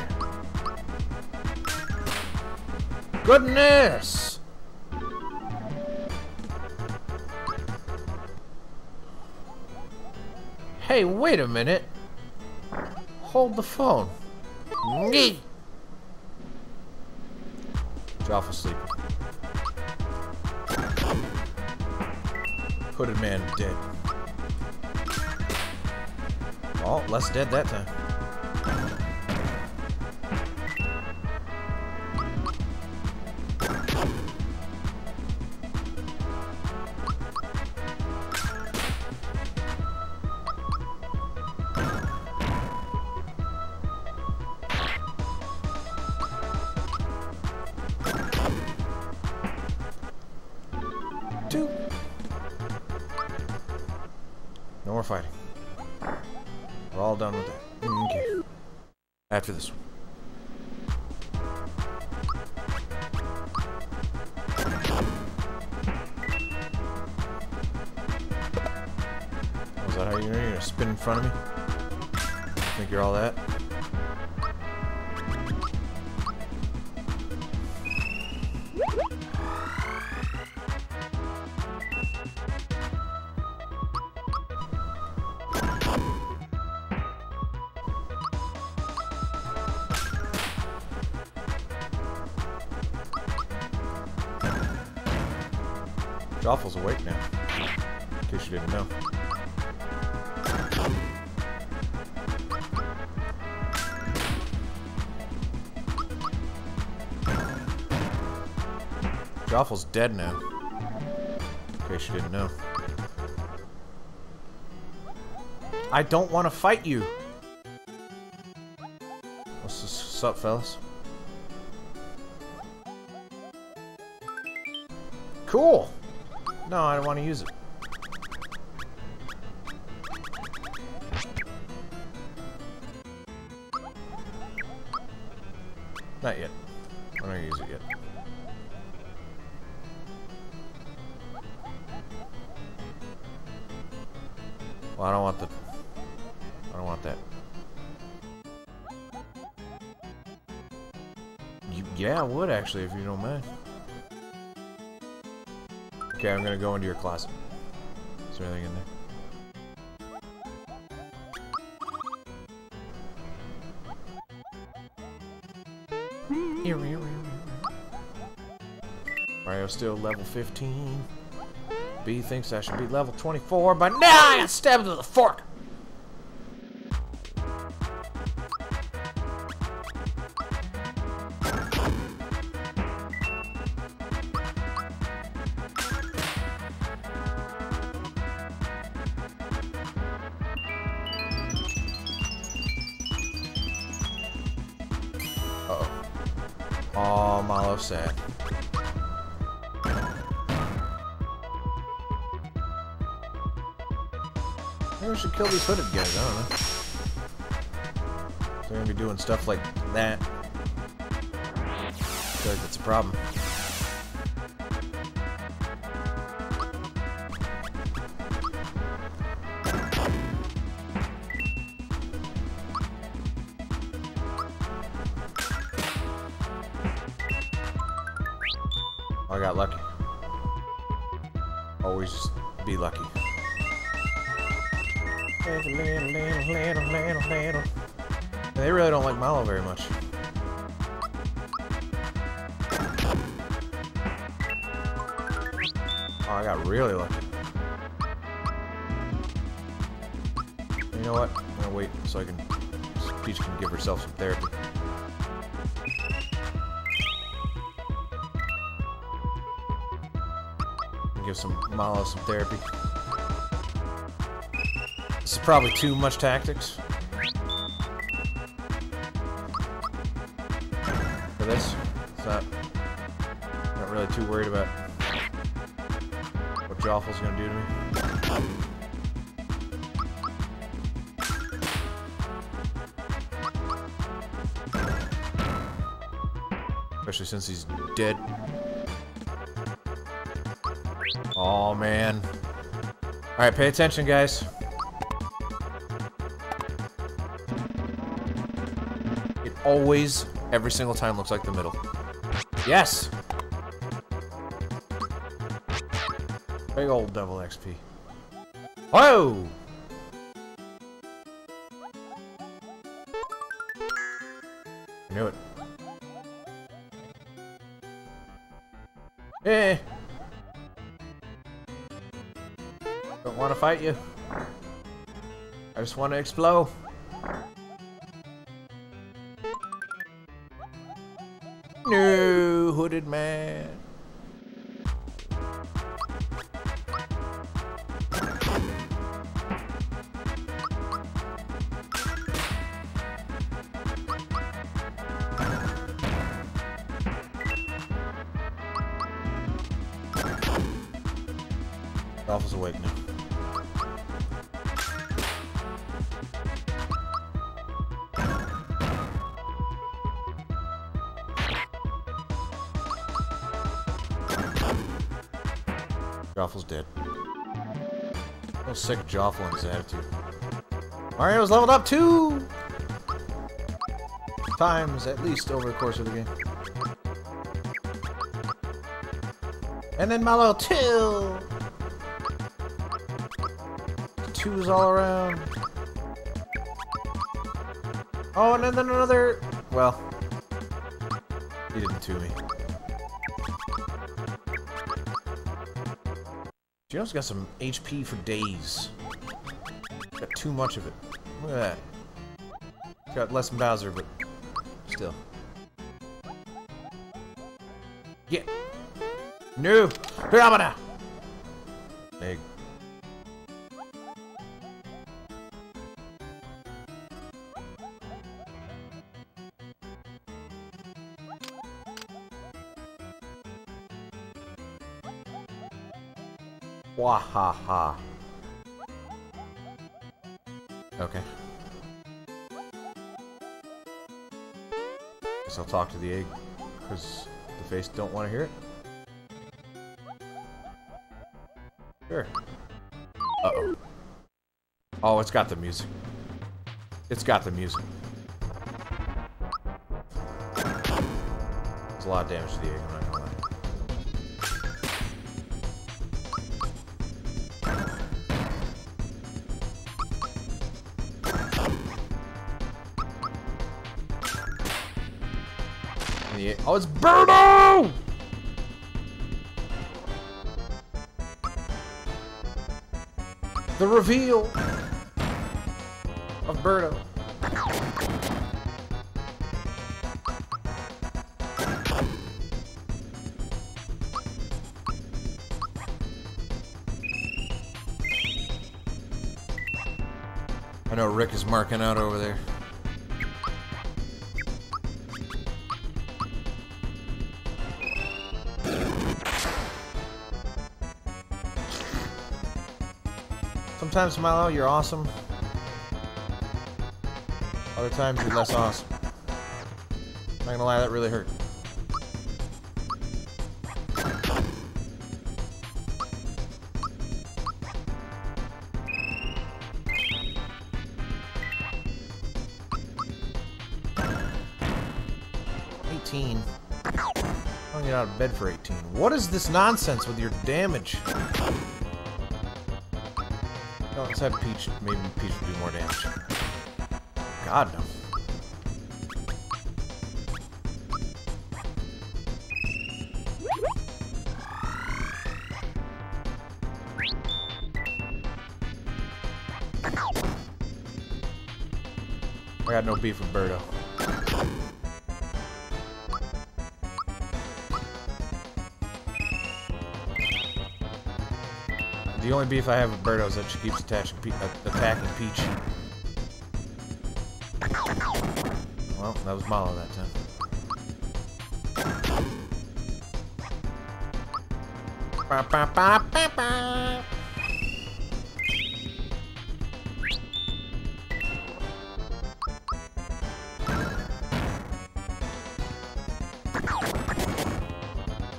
Goodness! Hey, wait a minute. Hold the phone. Ngee! Joff asleep. Hooded man dead. Oh, less dead that time. Joffle's dead now. In case you didn't know. I don't want to fight you! What's this? What's up, fellas? Cool! No, I don't want to use it. I would actually, if you don't mind. Okay, I'm gonna go into your closet. Is there anything in there? Mario still level 15. B thinks I should be level 24, but now I got stabbed with a fork. These hooded guys, I don't know. They're gonna be doing stuff like that. I feel like that's a problem. Therapy. This is probably too much tactics. Alright, pay attention guys. It always, every single time looks like the middle. Yes! Big old double XP. Whoa! Just want to explode. No, hooded man. Alpha's awakening. Dead. I'm sick of Joffle and his attitude. Mario's leveled up two times at least over the course of the game. And then Mallow two. Twos all around. Oh, and then another. Well, Geno's got some HP for days. Got too much of it. Look at that. Got less than Bowser, but still. Get. No! Phenomena! Egg. Talk to the egg, because the face don't want to hear it. Sure. Uh-oh. Oh, it's got the music. It's got the music. There's a lot of damage to the egg, Oh, it's Birdo! The reveal of Birdo. I know Rick is marking out over there. Sometimes, Milo, you're awesome. Other times, you're less awesome. Not gonna lie, that really hurt. Eighteen. I don't get out of bed for 18. What is this nonsense with your damage? Let's have Peach. Maybe Peach will do more damage. God, no. I got no beef with Birdo. Only beef I have with Birdo is that she keeps uh, attacking Peach. Well, that was Malo that time. Ba, ba, ba.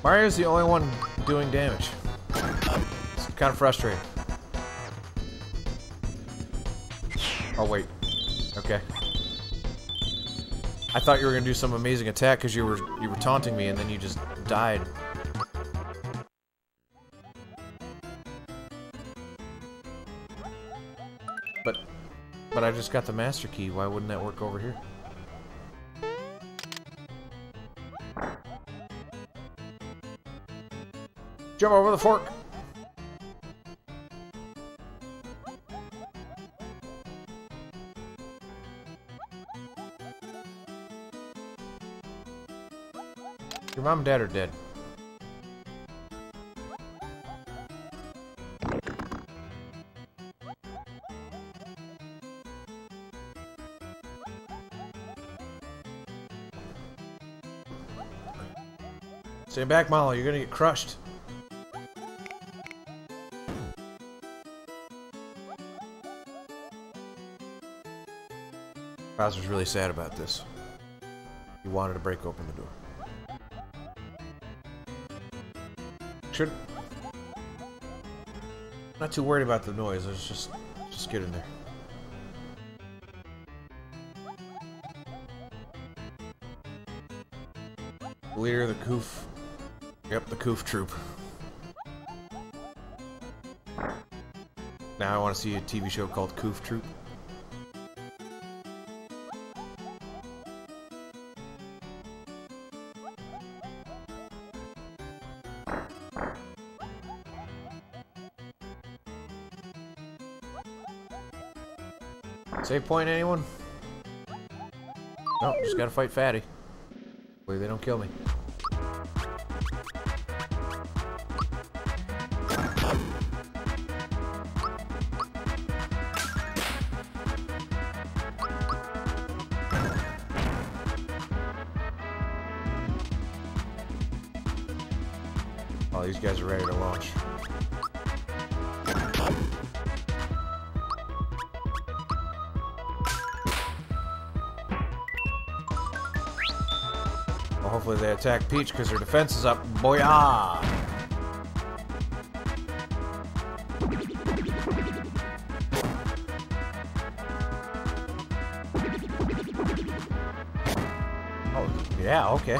Mario's the only one doing damage. Kind of frustrating. Oh, wait. Okay. I thought you were gonna do some amazing attack because you were you were taunting me and then you just died. But but I just got the master key. Why wouldn't that work over here? Jump over the fork. Mom and dad are dead. Stand back, Malo. You're gonna get crushed. Bowser's really sad about this. He wanted to break open the door. Should not too worried about the noise. Let's just just get in there. Leader of the Koof. Yep, the Koof troop. Now I want to see a TV show called Koof Troop. Save point, anyone? No, just gotta fight Fatty. Wait, they don't kill me. Attack Peach because her defense is up. Boya! Oh, yeah, okay.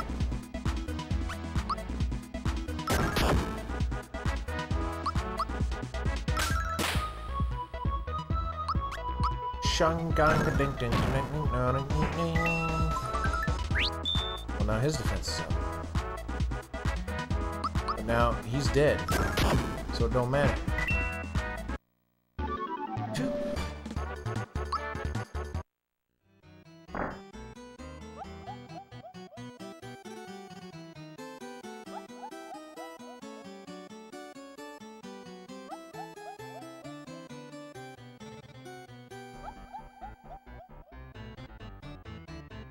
Well, now his defense is up. And now he's dead. So it don't matter.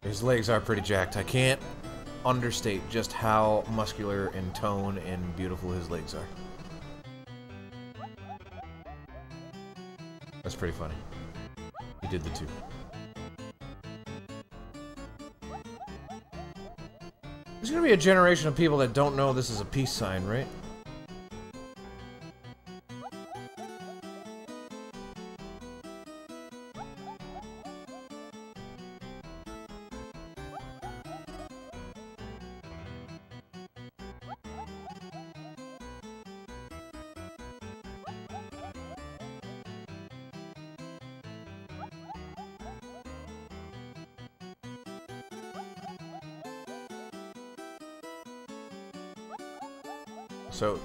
His legs are pretty jacked. I can't understate just how muscular in tone and beautiful his legs are. That's pretty funny. He did the two. There's gonna be a generation of people that don't know this is a peace sign, right?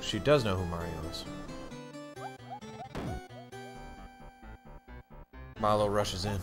She does know who Mario is. Milo rushes in.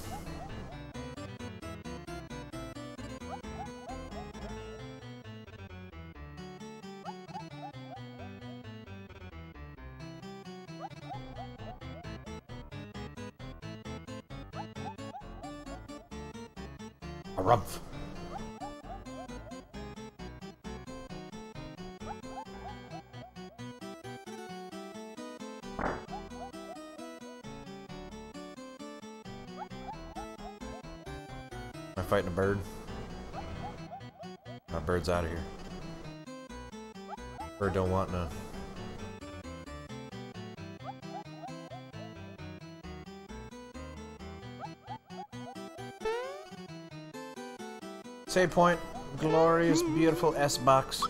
Save point. Glorious, beautiful S-box.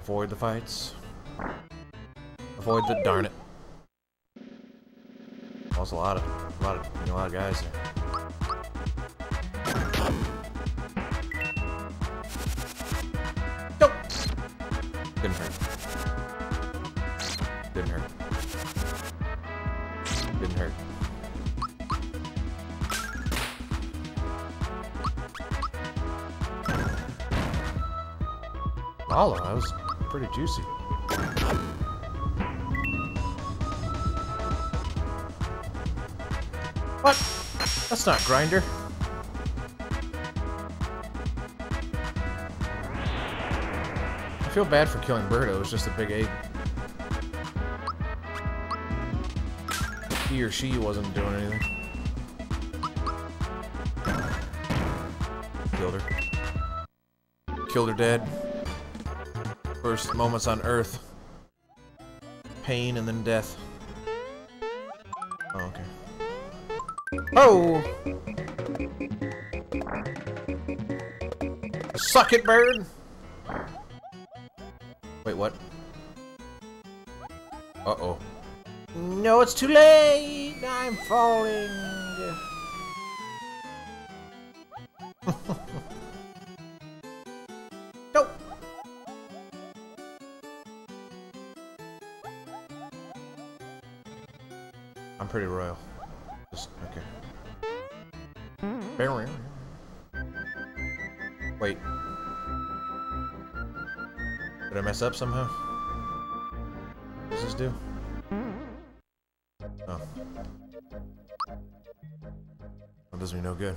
Avoid the fights. Avoid the darn it. Lost a lot of, a lot of, a lot of guys there. That was pretty juicy. What? That's not grinder. I feel bad for killing Birdo. It's just a big egg. He or she wasn't doing anything. Killed her. Killed her dead. First moments on Earth. Pain and then death. Oh, okay. Oh! Suck it, bird! Wait, what? Uh-oh. No, it's too late! I'm falling! Pretty royal. Just, okay. Wait. Did I mess up somehow? What does this do? Oh. That does me no good.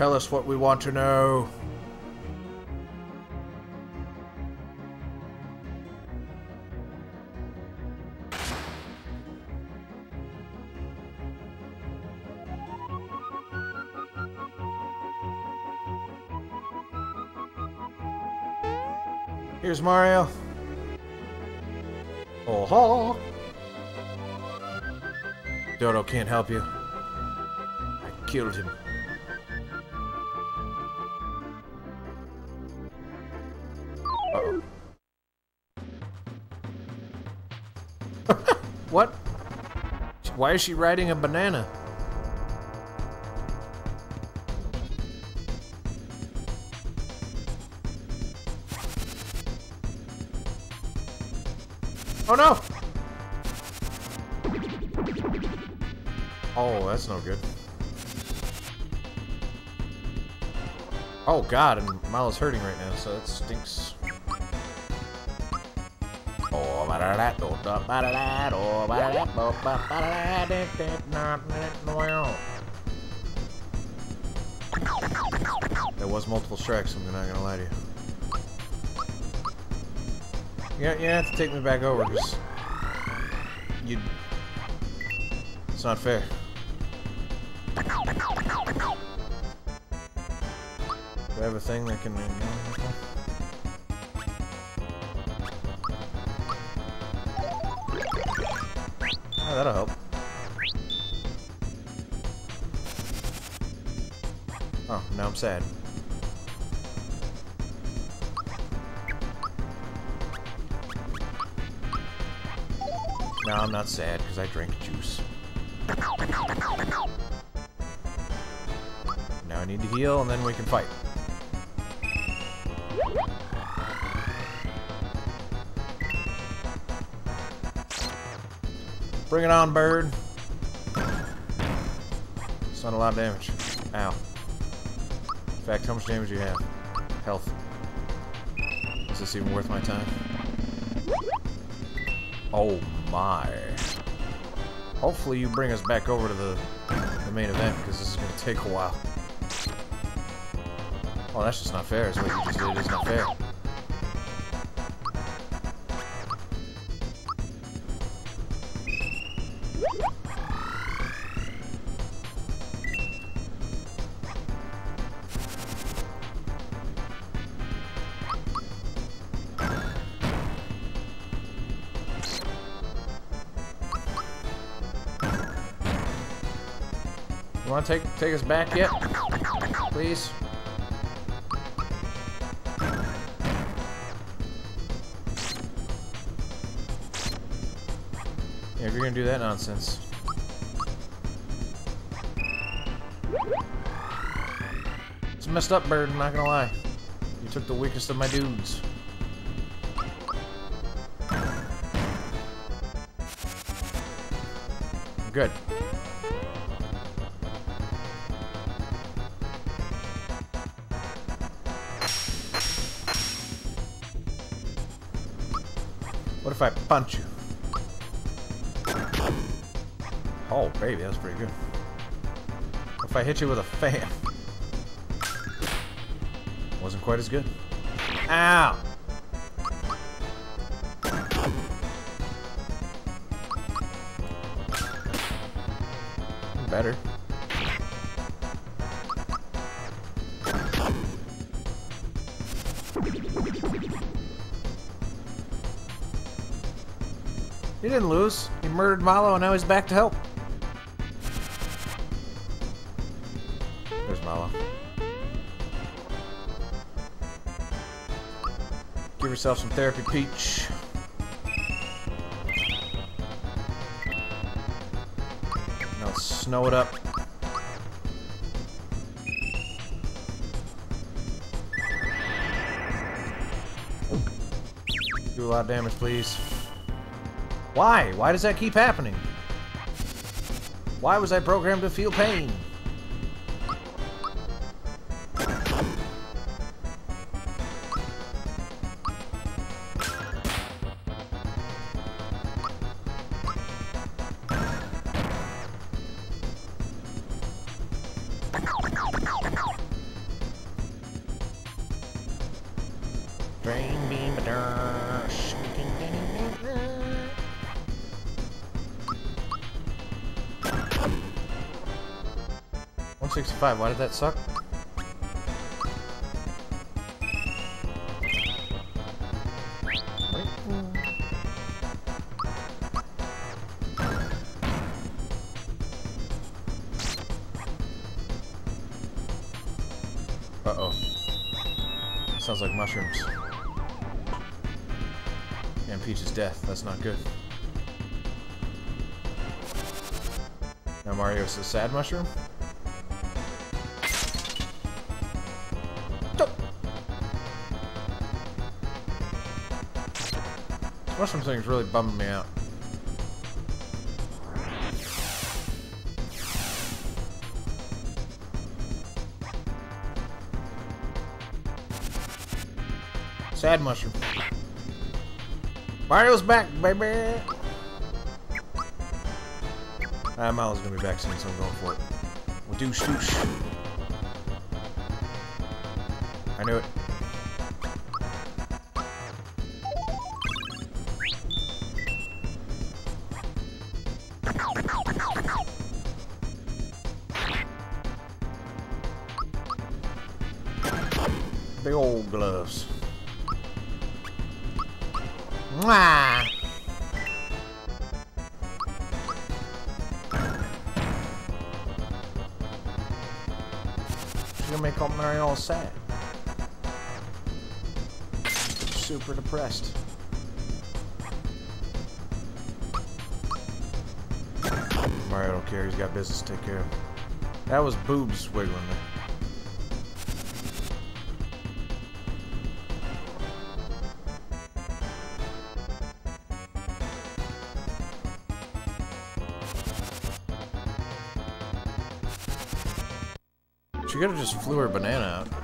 Tell us what we want to know. Here's Mario. Oh, ho. Dodo can't help you. I killed him. Why is she riding a banana? Oh no! Oh, that's no good. Oh god, and Mallow's hurting right now, so that stinks. There was multiple strikes, I'm not gonna lie to you. Yeah, you have to take me back over, because... You... It's not fair. Do I have a thing that can... that'll help. Oh, now I'm sad. No, I'm not sad because I drink juice. Now I need to heal and then we can fight. Bring it on, bird. It's not a lot of damage. Ow. In fact, how much damage do you have? Health. Is this even worth my time? Oh my. Hopefully you bring us back over to the, the main event, because this is going to take a while. Oh, that's just not fair, is what you just did. It's not fair. Want take take us back yet? Please? Yeah, if you're gonna do that nonsense. It's a messed up bird, I'm not gonna lie. You took the weakest of my dudes. Good. If I punch you? Oh, baby, that's pretty good. If I hit you with a fan? Wasn't quite as good. Ow! Better. Murdered Mallow and now he's back to help. There's Mallow. Give yourself some therapy, Peach. Now snow it up. Do a lot of damage, please. Why? Why does that keep happening? Why was I programmed to feel pain? 65. Why did that suck? Uh-oh. Sounds like mushrooms. And Peach's death. That's not good. Now Mario's a sad mushroom? Mushroom thing's really bumming me out. Sad mushroom. Mario's back, baby! Ah, Mallow's gonna be back soon, so I'm going for it. We'll do. I knew it. Super depressed. Mario don't care, he's got business to take care of. That was boobs wiggling there. She could have just flew her banana out.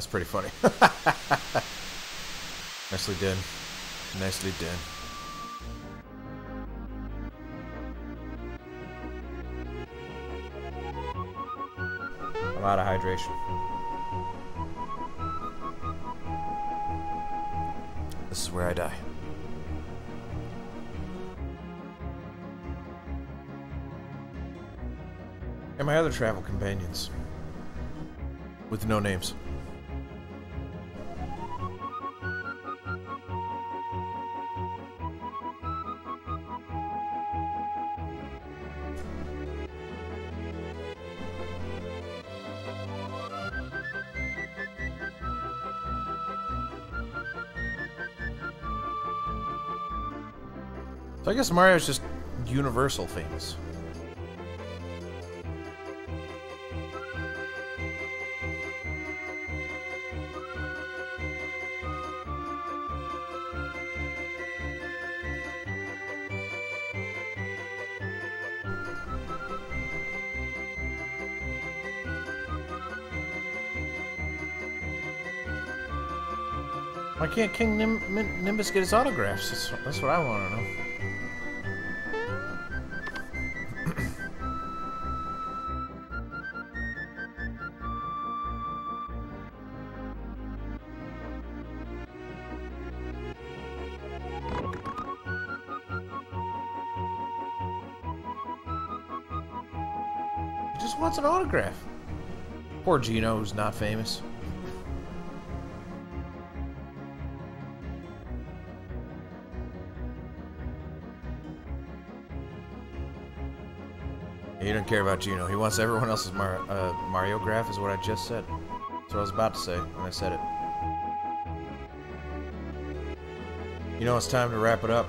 That's pretty funny. Nicely done. Nicely done. I'm out of hydration. This is where I die. And my other travel companions. With no names. Guess Mario's just universal famous. Why can't King Nim Nim Nimbus get his autographs? That's, that's what I want to know. Poor Geno, who's not famous. He don't care about Geno. He wants everyone else's Mar uh, Mario graph, is what I just said. That's what I was about to say when I said it. You know, it's time to wrap it up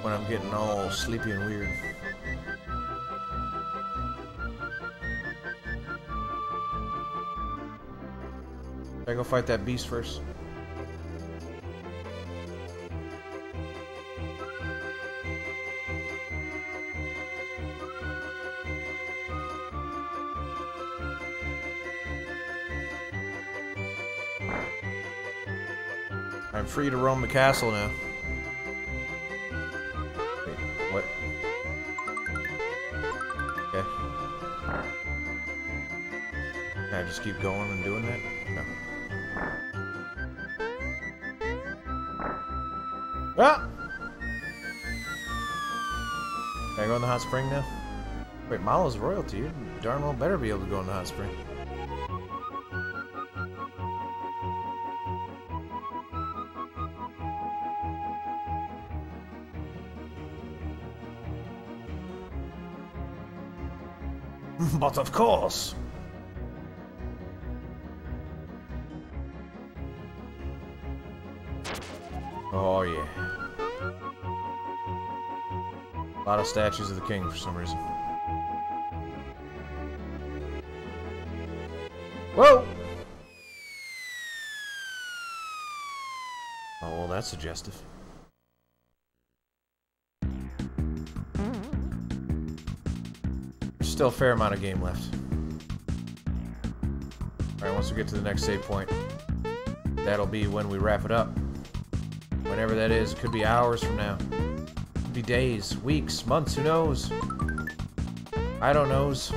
when I'm getting all sleepy and weird. I go fight that beast first? I'm free to roam the castle now. What? Okay. Can I just keep going and doing that? hot spring now? Wait, Mallow's royalty. You darn well better be able to go in the hot spring. but of course! Lot of statues of the king for some reason. Whoa! Oh, well, that's suggestive. There's still a fair amount of game left. Alright, once we get to the next save point, that'll be when we wrap it up. Whenever that is, could be hours from now. Be days, weeks, months, who knows? I don't knows.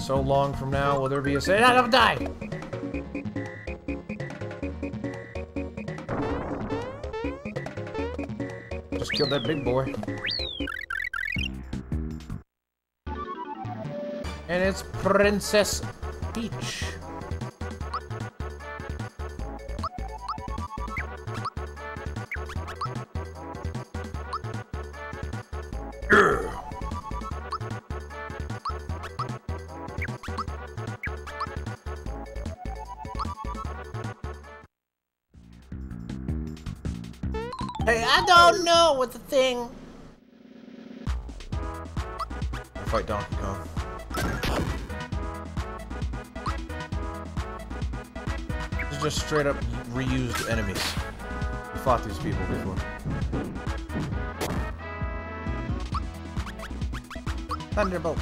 So long from now, will there be a say? I don't die! Just killed that big boy. And it's Princess Peach. Straight up reused enemies. We fought these people before. Thunderbolt.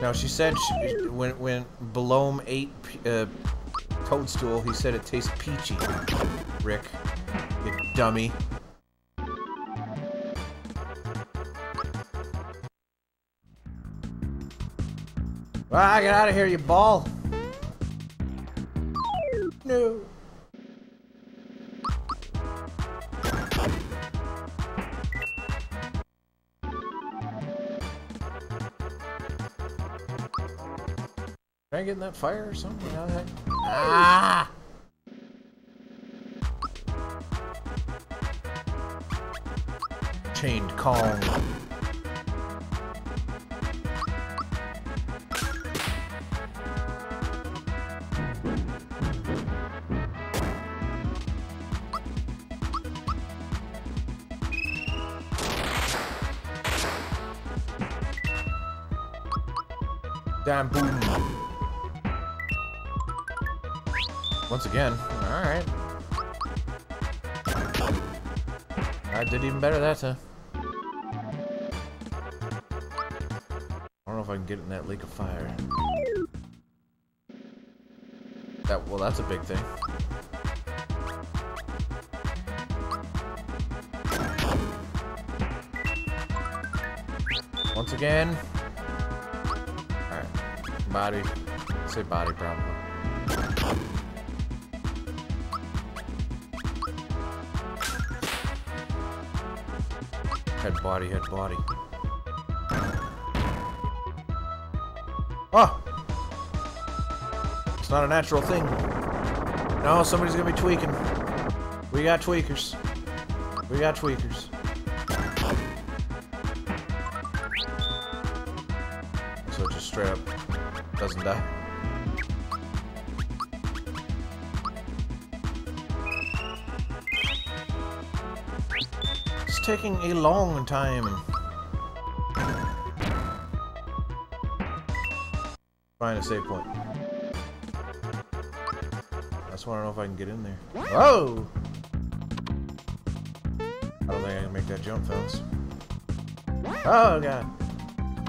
Now she said she, when when Belome ate uh, Toadstool, he said it tastes peachy. Rick, you dummy. Ah, get out of here, you ball! No. Can I get in that fire or something? The Ah! Kong. Damn boom. Once again. Alright. I did even better that time. Get in that lake of fire. That well that's a big thing. Once again. Alright. Body. Say body probably. Head body, head body. It's not a natural thing. No, somebody's gonna be tweaking. We got tweakers. We got tweakers. So it just straight up doesn't die. It's taking a long time. Find a save point. I just want to know if I can get in there. Whoa! I don't think I can make that jump, fellas. Oh, God.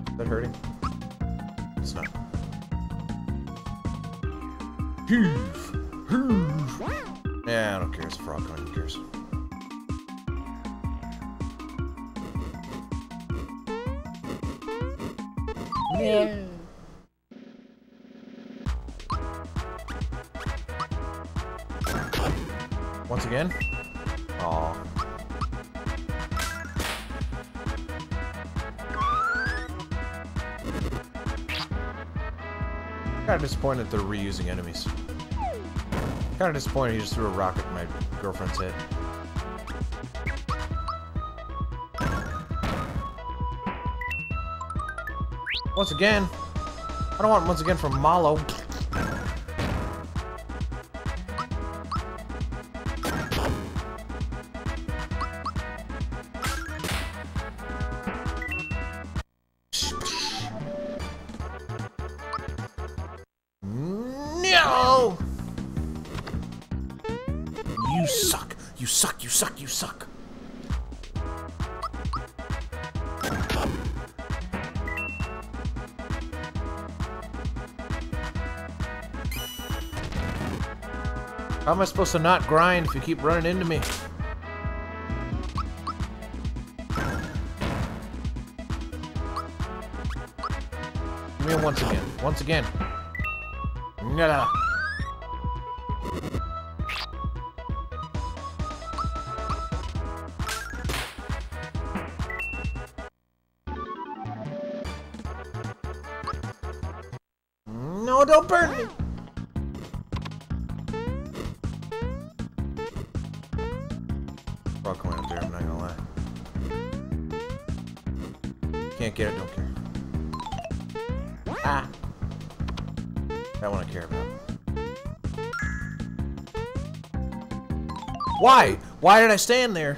Is that hurting? It's not. Yeah, I don't care. It's a frog coin. Who cares? Disappointed they're reusing enemies. Kind of disappointed he just threw a rock at my girlfriend's head. Once again, I don't want once again from Mallow. Am I supposed to not grind if you keep running into me? Give me a once again. Once again. No. Why? Why did I stand there?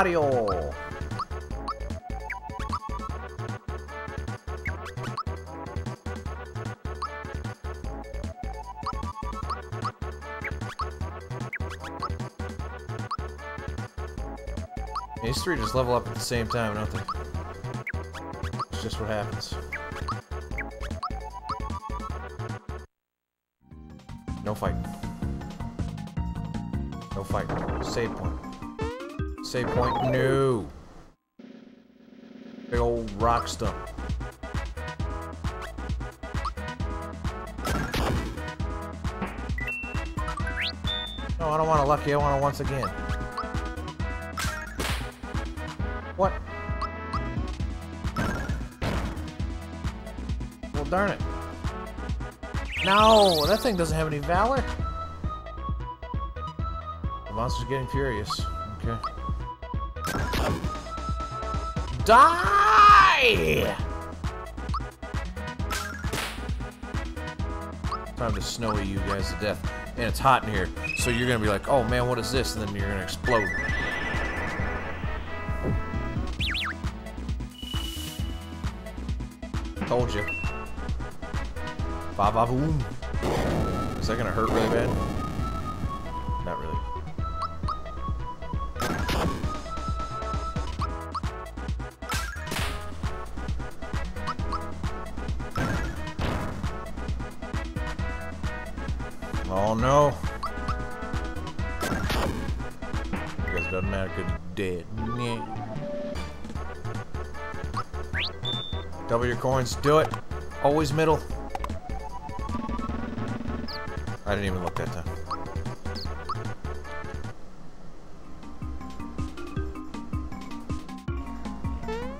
Mario! These three just level up at the same time, don't they? It's just what happens. No fight. No fight. Save point. Save point. No. Big old rock stump. No, I don't want a lucky. I want it once again. What? Well, darn it. No, that thing doesn't have any valor. The monster's getting furious. Die! Time to snowy you guys to death. And it's hot in here, so you're gonna be like, oh man, what is this? And then you're gonna explode. Told you. Ba ba boom. Is that gonna hurt really bad? Do it. Always middle. I didn't even look that time.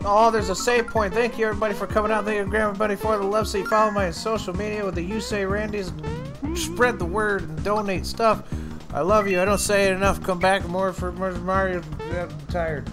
Oh, there's a save point. Thank you, everybody, for coming out. Thank you, everybody, for the love seat. Follow my social media with the You Say Randy's. Spread the word and donate stuff. I love you. I don't say it enough. Come back more for Mario. I'm tired.